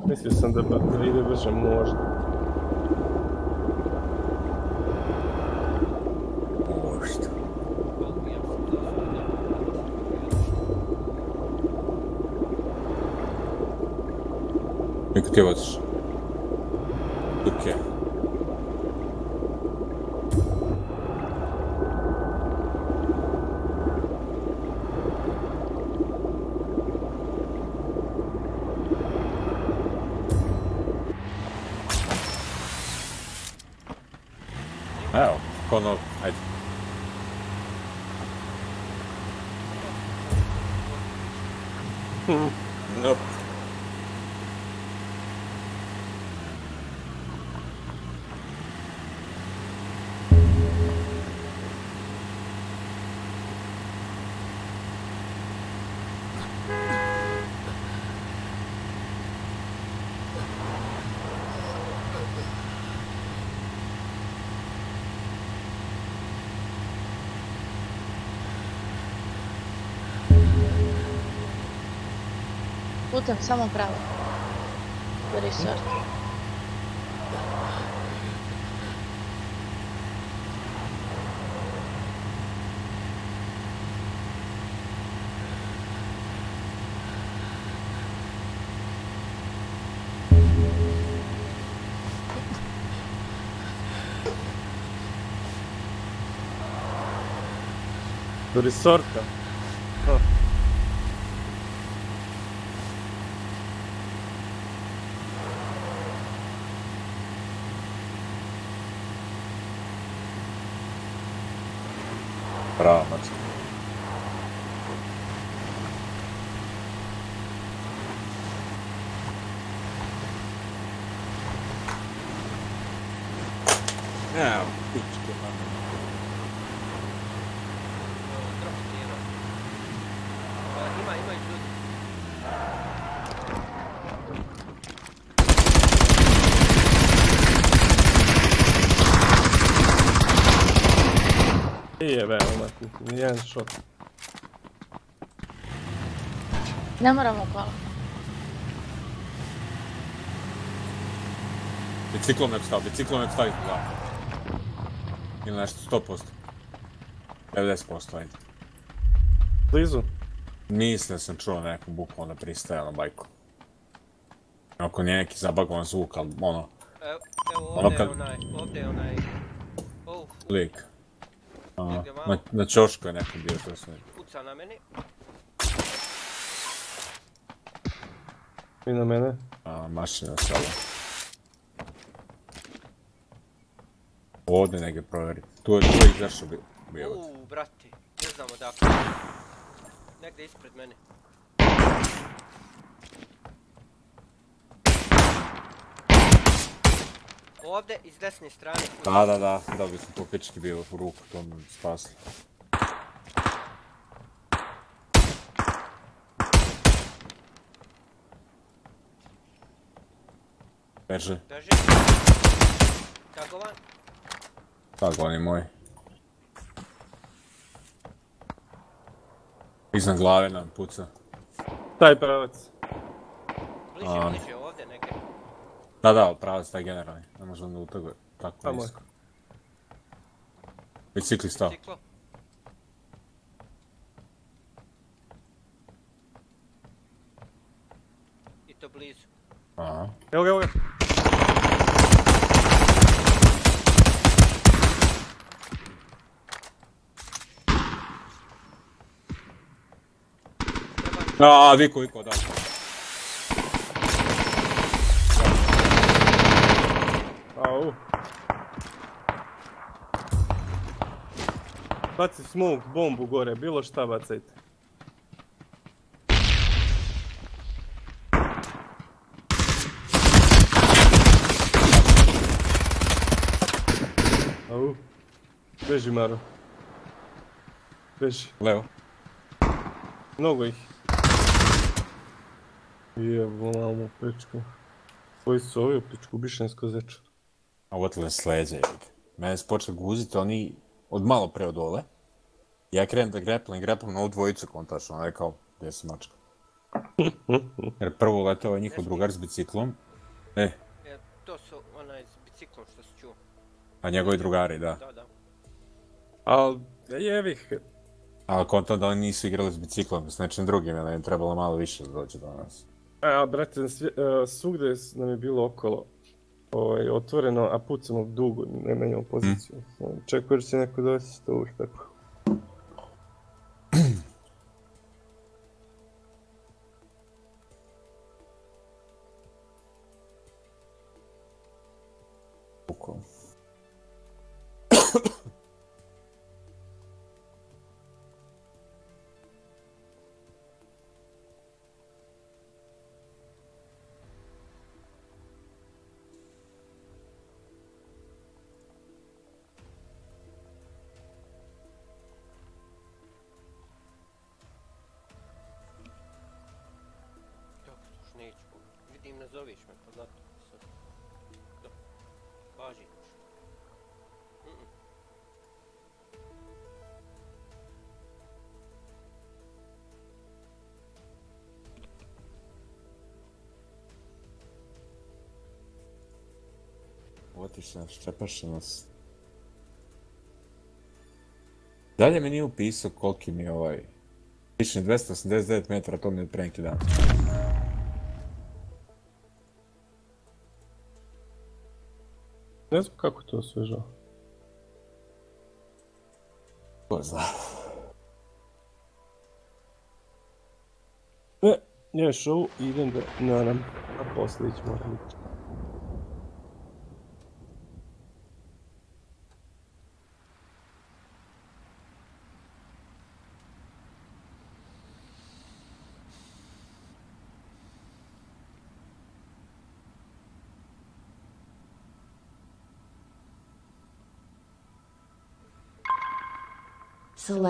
Mislio sam da, ide brže. Možda. けは Putem samo pravo. Resort. Do resorta. Omati, nijedan šot. Ne moramo kola. Biciklom ne bi stao, biciklom ne bi stavio glavu. Ili nešto, 100%. 90% ajde. Blizu. Mislim da sam čuo neku buku onda pristaje na bajku. Ako nije neki zabagovan zvuk, ali ono, Evo, Ono ovdje je onaj, ovdje je onaj... Oh, lik. Na, na čošku je nekom bio to sve. Puca na meni. I na mene. A, mašina sada. Ovdje negdje provjeri. Tu je tu izašao bio. Uuu, brate. Ne znamo da. Negdje ispred mene. Ovdje, iz desne strane. Da, da, da, dobio sam po pički bio u ruku, to mi spasli. Beže. Tagovan. tako on je moj. Iznad glave nam puca. Taj pravac. Bliže, A. bliže, ovdje negdje. Da, da, pravac taj generalni, ne može onda u toga tako Tamo je. nisko. Bicikli stao. Ciklo. I to blizu. Aha. Evo ga, evo ga. Treba A, Viko, Viko, da. Au. Baci smoke, bombu gore, bilo šta bacajte. Au. Beži Maro. Beži. Levo. Mnogo ih. Jevo, mamu, pičku. Koji su ovi u pičku, bišensko zeča. A uvotile s leđa, jebate. Mene se počeli guziti, oni od malo pre od dole. Ja krenem da greplam i greplam na ovu dvojicu kontačno, on rekao, gdje se mačka. Jer prvo letao je njihov drugar s biciklom, e, E, to su onaj s biciklom što si čuo. a njegovi drugari, da. Da, da. Al, jevih, Ali kontam da oni nisu igrali s biciklom, s nečim drugim, jer im je trebalo malo više da dođe do nas. A, brate, e, svugdje s- nam je bilo okolo ovaj, otvoreno, a pucamo dugo, ne menjamo poziciju. Čekao će neko doći, to uvijek tako. Bukvalno. Neću. Vidim, ne zoveš me, pa zato sad. Da. Mm-mm. Otiš nas, ščepaš nas. Dalje mi nije upisao koliki mi je ovaj... Piše mi 289 metara, to mi je od neki dan. Ne znam kako to sve žao. Ko zna. Ne, još ovu idem da naram, a poslije ići moram ići.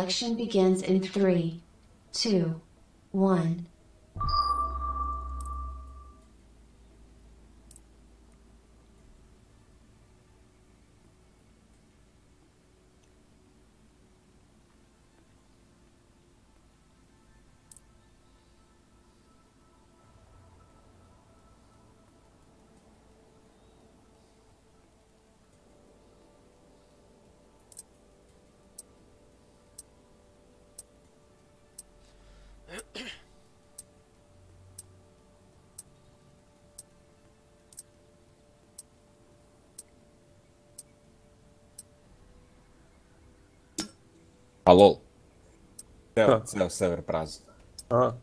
Selection begins in three, two, one. A lol. Ceo, ceo sever prazan. Aha.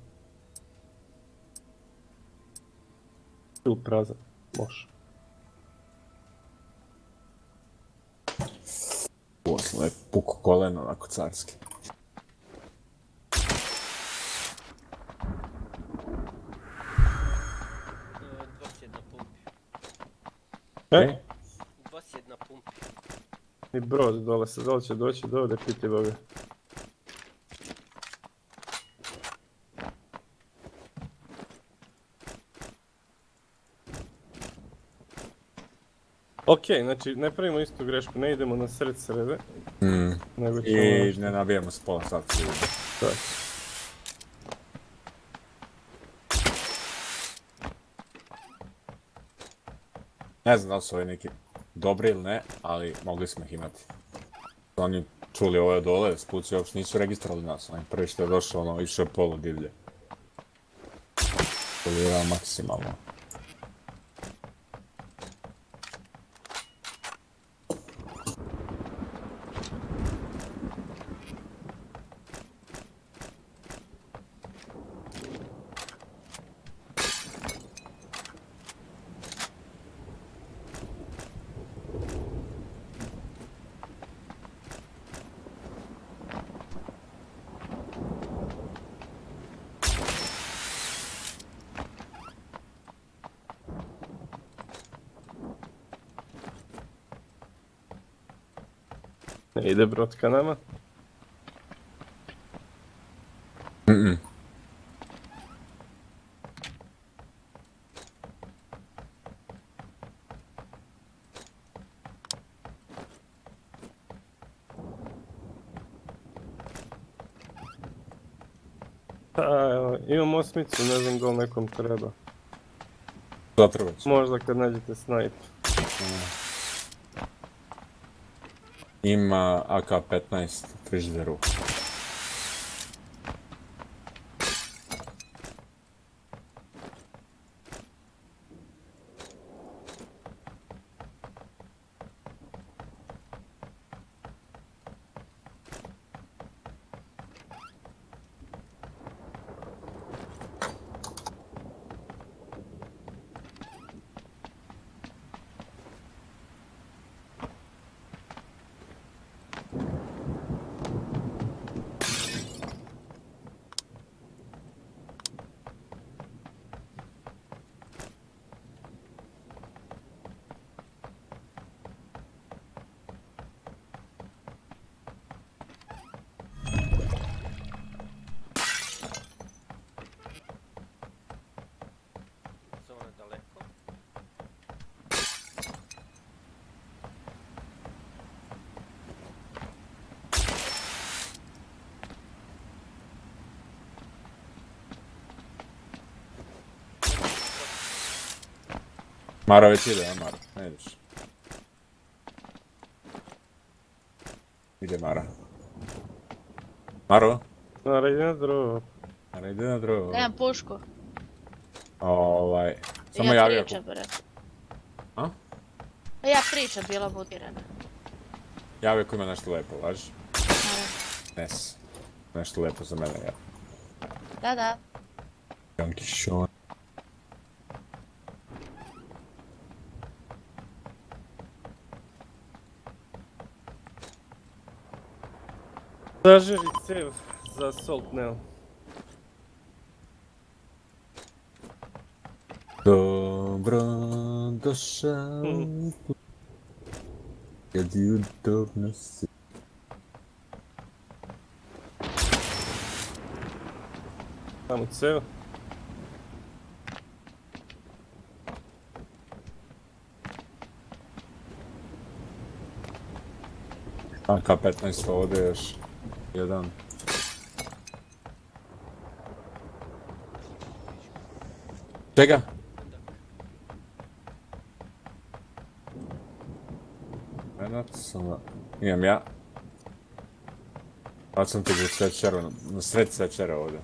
Tu prazan, može. Posle je puko koleno onako carski. E, Dvosjed na pumpi. E? Dvosjed na pumpi. I brod dole se, da li će doći do ovdje, piti boga. Ok, znači ne pravimo istu grešku, ne idemo na sred srede, Mm. nego ćemo... I ne nabijemo s pola sad sigurno. Tak. Ne znam da su ovi neki dobri ili ne, ali mogli smo ih imati. Oni čuli ove dole, spuci uopšte nisu registrovali nas, onaj prvi što je došao, ono, išao je polu divlje. Polirao maksimalno. Ne ide brod ka nama. Mm-mm. A, evo, imam osmicu, ne znam da li nekom treba. Zatrvat ću. Možda kad nađete snajp. Ima AK-15 frižderu. Zona Mara već ide, a Mara, ne ideš. Ide Mara. Maro? Mara ide na drop. Mara ide na drugo. Nemam pušku. Ovaj, samo ja javi ako... pričam, bre. A? A Ja pričam, bila mutirana. Javi ako ima nešto lepo, važi? Naravno. Nes. Nešto lepo za mene, ja. Da, da. Junkie Sean. Zaželi cev za salt nail. Dobro došao Mhm. Kad je udobno si Tamo cev. AK-15 ovdje još jedan. Čega? Renat, samo... Imam ja. Bacam ti ga sve čero, na sred sve čero ovdje.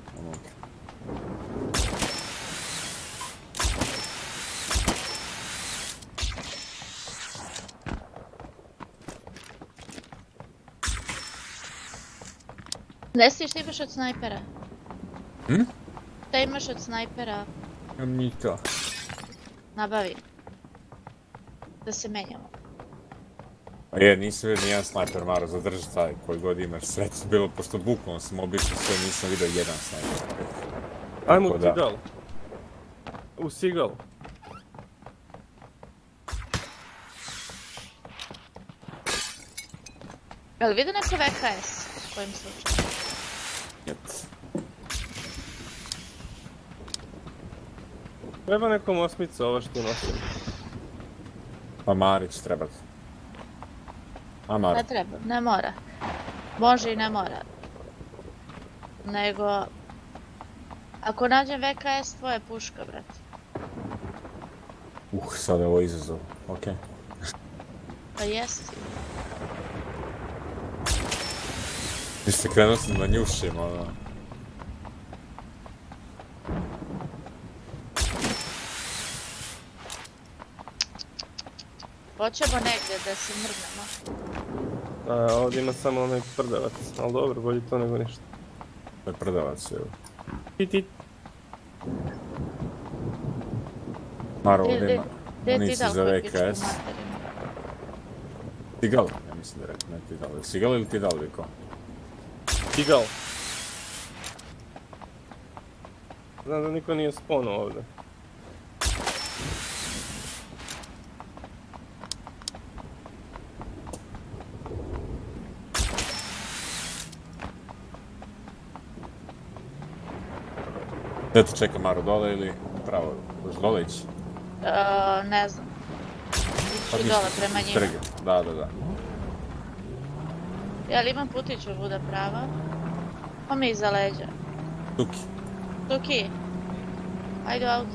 Ne stiš ti imaš od snajpera? Hm? Šta imaš od snajpera? Imam ni to. Nabavi. Da se menjamo. A je, nisi vidio nijedan snajper Maro, zadrži taj koji god imaš sreću. Bilo, pošto bukvalno sam obično sve, nisam vidio jedan snajper. Ajmo u Tako da. Tigal. U Sigal. Jel vidi neko VKS? Kojim slučaju? Jet. Treba nekom osmicu ovo što nosim. Pa Marić treba. A Mar, Ne treba, ne mora. Može i ne mora. Nego... Ako nađem VKS, tvoja puška, brate. uh, sad je ovo izazov. Okej. Pa jest. Se krenuo sam da njušim, ono. Hoćemo negdje da se mrgnemo. A, ovdje ima samo onaj prdavac, ali dobro, bolje to nego ništa. To je prdavac, evo. Ti, ti, Maro Gdje- ovdje ima dal za VKS. Tigal, ja mislim da je rekao, ne Tigal. Sigal ili Tidal, Viko? Tigal. Znam da niko nije sponuo ovdje. Gdje te čeka Maro, dole ili pravo? Hoš dole ići? E, ne znam. Pa dole prema njima. trge. Da, da, da. Jel imam putić u bude prava? Pa mi iza leđa. Tuki. Tuki. Ajde u auto.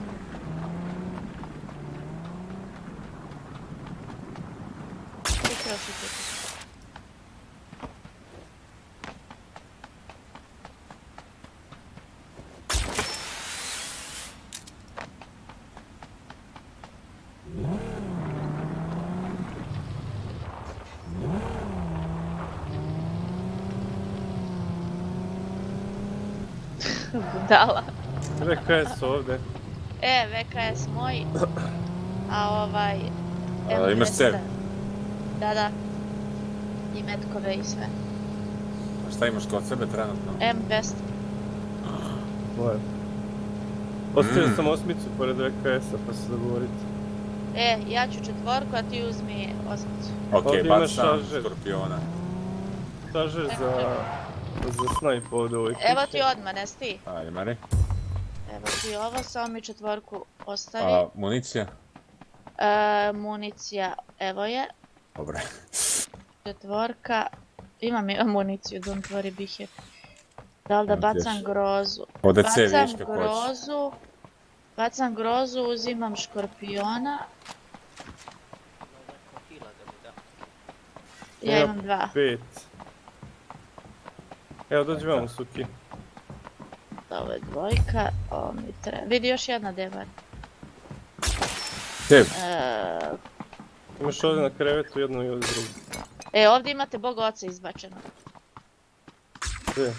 Tuki, još i tuki. Budala. VKS ovdje. E, VKS moj. A ovaj... A, imaš ste. Da, da. I metkove i sve. A šta imaš kod sebe trenutno? M best. Moje. Ostavio Mm. sam osmicu pored VKS-a pa se dogovorite. E, ja ću četvorku, a ti uzmi osmicu. Ok, Ovdje imaš bac sam. Skorpiona. Staže za... za snajp ovdje u ovoj Evo ti odmah, ne sti. Ajde, Mari. Evo ti ovo, samo mi četvorku ostavi. A municija? E, municija, evo je. Dobre. Četvorka. Imam i amuniciju, don't worry, be happy. Da li da bacam grozu? Bacam vidiš kako hoćeš. grozu. Bacam grozu, uzimam škorpiona. Ja Ja. imam dva. Pet. Evo dođi vam u suki. Ovo je dvojka, ovo mi treba. Vidi još jedna debar. Cev. E, Imaš ovdje na krevetu jednu i ovdje drugu. e, ovdje imate Boga oca izbačeno. Gdje?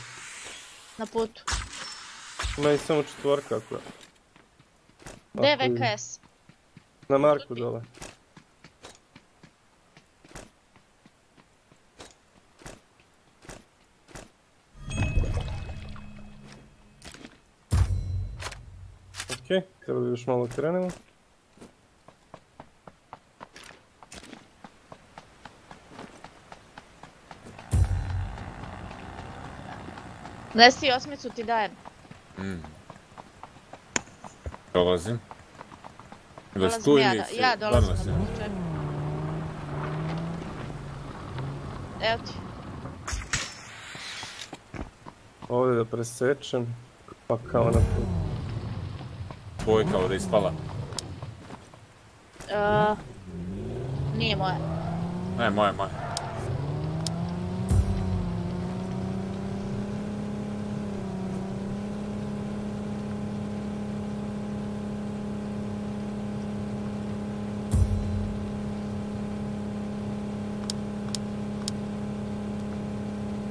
Na putu. Ima i samo četvorka ako... Gdje je ako ide. VKS? Na Marku dole. Treba da još malo krenemo. Nesti osmicu ti dajem. Mm. Dolazim. Dolazim tu ja, ili ja dolazim na. Evo ti. Ovdje da presečem. Pa kao na put. Dvojka ovdje ispala. E, nije moja. Ne, moje, moje.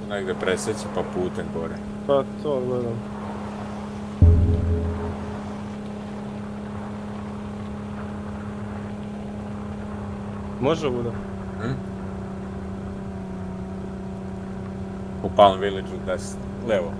Negdje preseći pa putem gore. Pa to gledam. Može bude. Hm? U Palm Village-u desno, levo.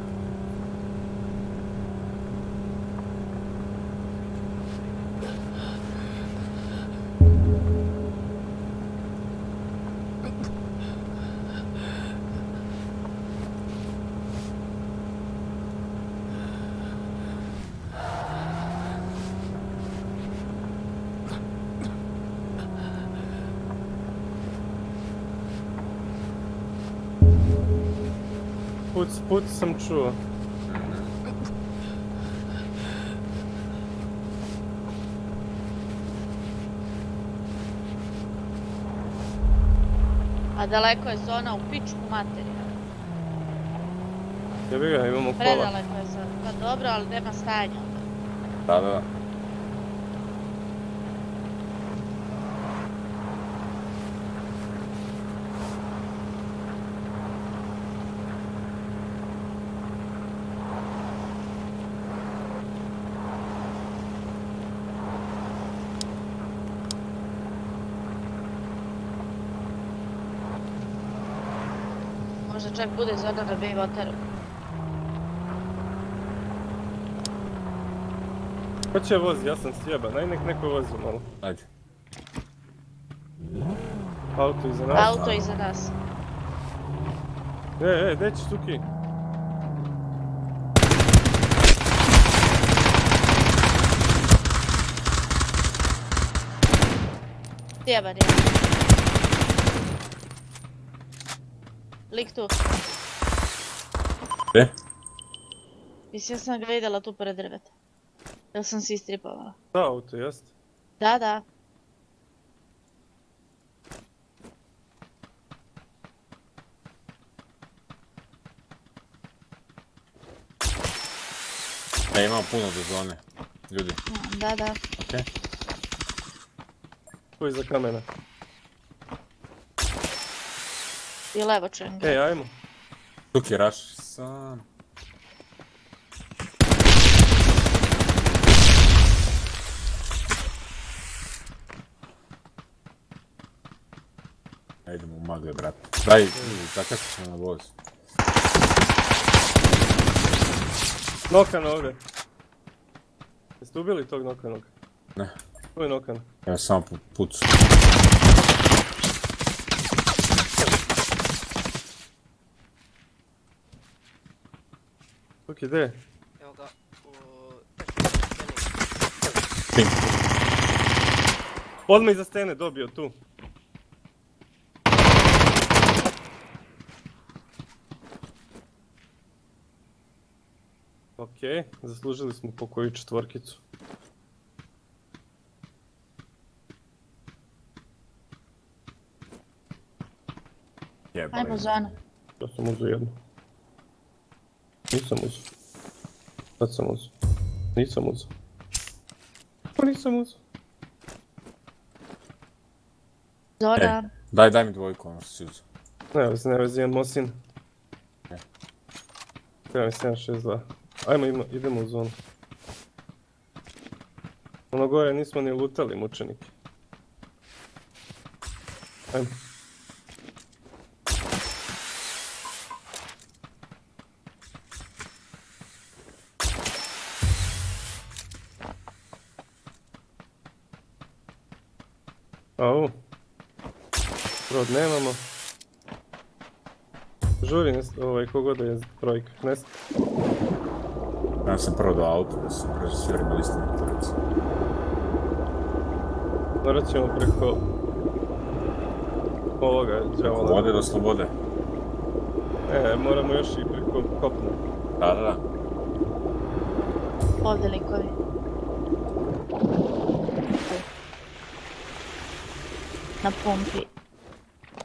Puc sam čuo. A daleko je zona u pičku materiju. Jebi ga, imamo kola. Predaleko je zona. Pa dobro, ali nema stajanja. Da, da, da. Možda čak bude zona na Bay Wateru. Ko će vozi, ja sam sjeban, aj nek neko vozi malo. Ajde. Auto iza nas. Auto iza nas. E, e, deći Suki. Sjeban je. Lik tu. Gdje? Mislim, ja sam ga vidjela tu pored drveta. Jel sam se istripovala. Da, auto, jest. Da, da. E, imamo puno do zone. Ljudi, Da, da. okej. Ko iza kamena. I levo čujem ga. Ej, ajmo. Tuki raš sam. Ajde idemo u magle, brate. Daj, zakasni smo na voz. Nokan ovdje. Jeste ubili tog nokanog? Ne. Ko je nokan? Ja samo pu- pucu. Suki, gdje? Evo ga, u... Ping. Odmah iza stene dobio tu. Okej, zaslužili smo po koju četvorkicu. Jebali. Ajmo zona. Ja sam uzeo jednu. Nisam uzeo. Sad sam uzeo. Nisam uzeo. Pa nisam uzeo. Zona. Daj, daj mi dvojku, ono što si uzeo. Ne vezi, ne vezi, imam Mosin. Ne. Treba mi 762. Ajmo, ima, idemo u zonu. Ono gore nismo ni lutali mučenike. Ajmo. Rod nemamo. Žuri, nes, ovaj, kogoda je trojka. Nes, Ja sam prvo do auta, da sam režisirima listu motorica. morat ćemo preko ovoga džavola. Vode do slobode. E, moramo još i preko kopna. Da, da, da. Ovdje likovi. Na pumpi.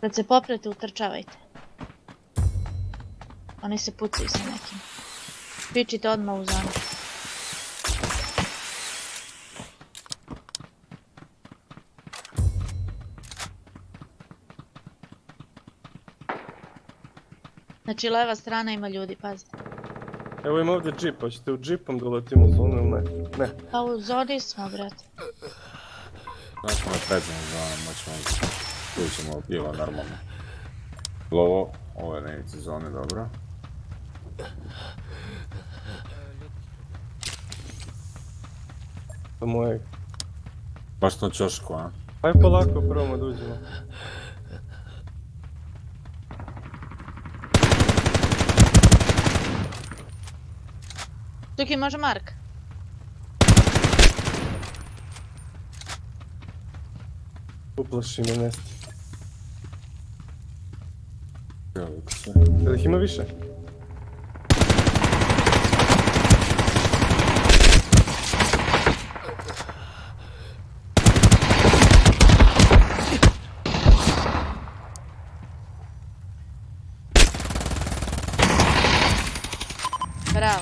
Kad se poprete, utrčavajte. Oni se pucaju sa nekim. Pičite odmah u zonu. Znači, leva strana ima ljudi, pazite. Evo ima ovdje džip, hoćete u džipom da letimo u zonu ili ne? Ne. Pa u zoni smo, brate. Znači me predzimo za moćemo tu ćemo piva normalno. Lovo, Ovo je ivici zone, dobro. To moje. Baš na čošku, a? Aj polako probamo da uđemo. Tuki može Mark. Uplaši me nesti. Evo, uvijek sve. Jel ih ima više? Bravo.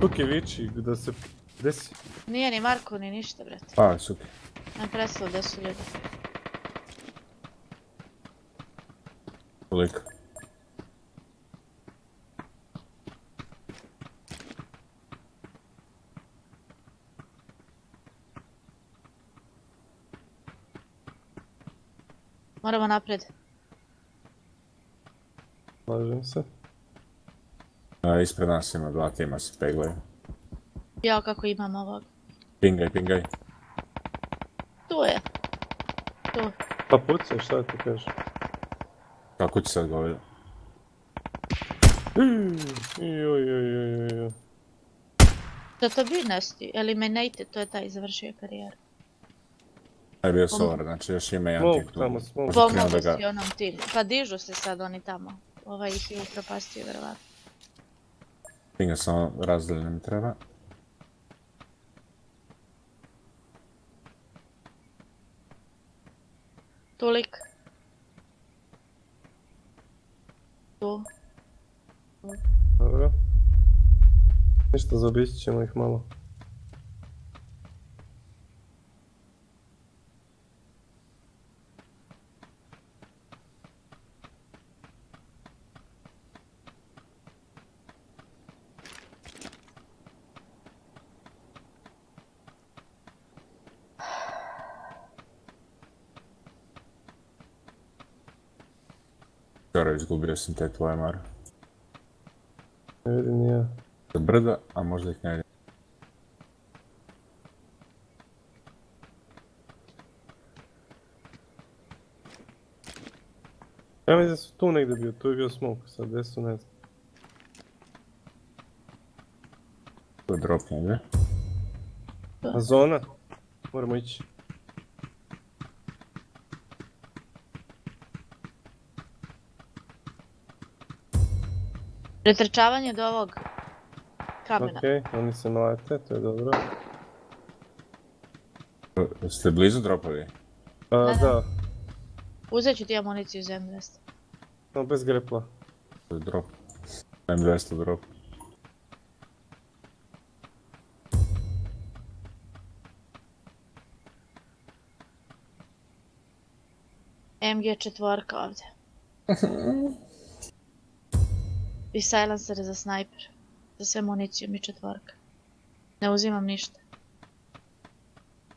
Tuki viči da se... Gdje si? Nije ni Marko ni ništa, brate. A, super. Ne predstavu gdje su ljudi. Toliko. Moramo naprijed. Slažem se. A, ispred nas ima dva tima se peglaju. Jao kako imam ovog. Pingaj, pingaj. Tu je. Tu. Pa pucaj, šta ti kažeš? Kako će sad joj. Da to bi nesti. Eliminated, to je taj završio karijeru. Taj je bio Solar, znači još ima jedan tip tu. ga... si onom timu. Pa dižu se sad oni tamo. Ovaj ih je upropastio vjerovatno. Pinga samo razdelje mi treba. Tulik. Tu. Dobro. Ništa, zaobići ćemo ih malo. Skoro izgubio sam te tvoje mare. Ne vidim ni ja. Za brda, a možda ih ne vidim. Ja mislim da su tu negdje bio, tu je bio smoke, sad gdje su ne znam. Tu je drop negdje. A zona? Moramo ići. Pretrčavanje do ovog kamena. Okej, oni se mlate, to je dobro. Ste blizu dropovi? A, Da, da. Uzet ću ti amuniciju iz M200. no bez grepla. Drop. M200 drop. MG četvorka ovdje. I silencer za snajper. Za sve municiju mi četvorka. Ne uzimam ništa.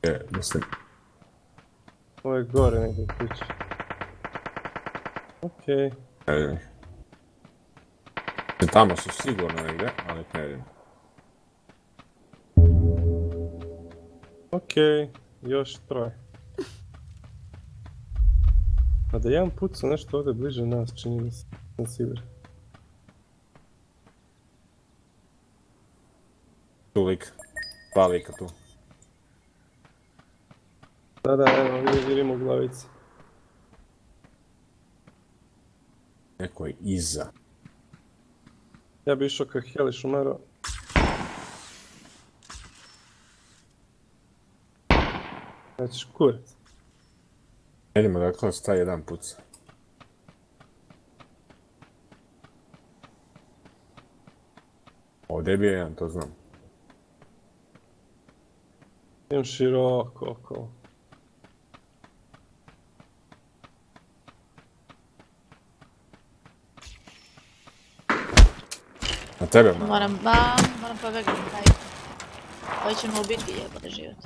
Je, mislim, Ovo je gore negdje u kući. Okej, ne vidim ih. Tamo su sigurno negdje, ali ne vidim. okej, još troje. A da jedan pucao nešto ovdje bliže nas, čini mi se, sam siguran. Tu lik. Dva lika tu. Da, da, evo, vidim- vidimo u glavici. Neko je iza. Ja bi išao ka Heli Šumaro. Znači, kurac. Vidimo dakle sta jedan puca. Ovdje je bio jedan, to znam. Idem široko okolo. Na tebe, ma. Moram, ba, moram pobegati taj. Ovo će me ubiti jebate život.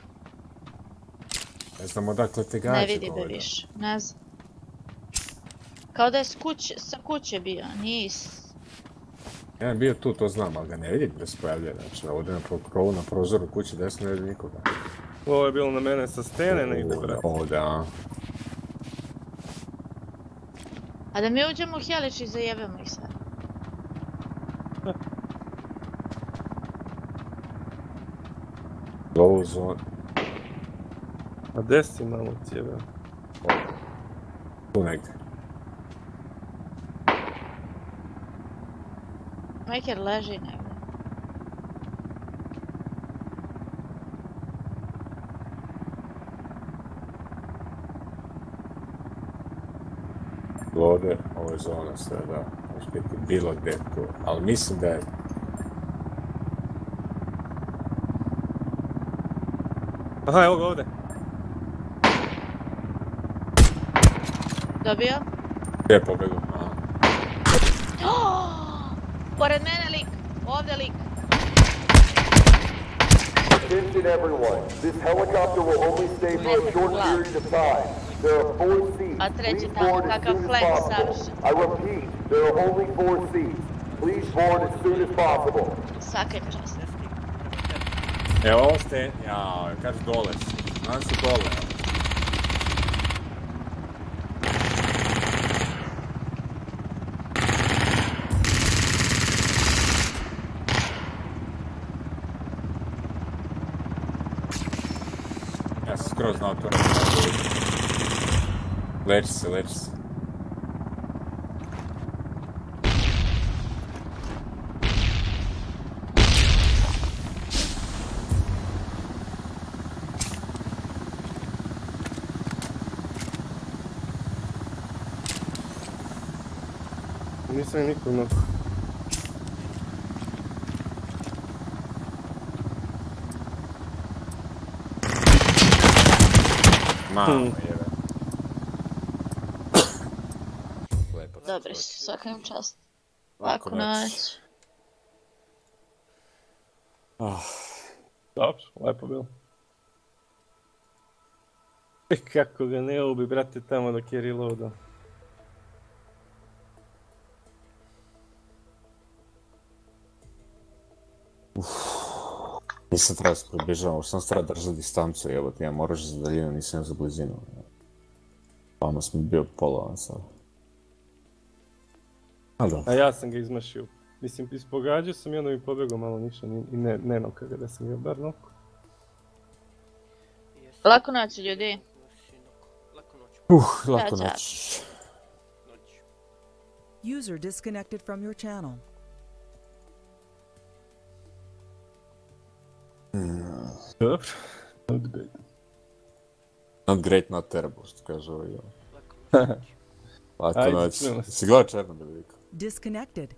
Ne znam odakle te gađe Ne vidi me više. Ne znam. Kao da je s kuće, sa kuće bio, nije iz... Ja je bio tu, to znam, ali ga ne vidim da se pojavljuje. Znači, ovdje na krovu, na prozoru kuće desno ne vidim nikoga. Ovo je bilo na mene sa stene negdje, brate. Ovdje, a. A da mi uđemo u Helić i zajebemo ih sad. Low zone. A gdje si malo cijebe? Tu negdje. Maker leži negdje. Loader, ovo je zona sve, da. Može biti bilo gdje tu. Ali mislim da je Aha, evo ga ovdje. Dobio? gdje je pobjegao. Aha. Pored mene lik, ovdje lik. Attention everyone. This helicopter will only stay for a short period of time. There are four seats. Please board as soon as possible. I repeat, there are only four seats. Please board as soon as possible. Svaka im čast. Evo ovo ste, ja, kaže dole si. Znam su dole. Leči se, leči se. Nisam nikog nok. Mamo Hmm. jebe. Lepo. Dobri su, svaka im čast. Lako Laku noć. Ah, Dobro, lepo bilo. E, Kako ga ne ubi, brate, tamo dok je reloadao. Nisam trebao se približavam, sam trebao držati distancu, jebote, ja moraš za daljinu, nisam za blizinu. Vama sam bio polovan sad. A dobro. A ja sam ga izmašio. Mislim, ispogađao sam i onda mi pobjegao malo niša ni- i ne, ne noka ga da sam ga bar noko. Laku noć ljudi. Laku noć. Uh, lako ćao. noć. User disconnected from your channel. Dobro. Not bad. Not great, not terrible, što kaže ovaj. Laku noć. Lako noć. Si gledao Černobyl, Viko? Disconnected.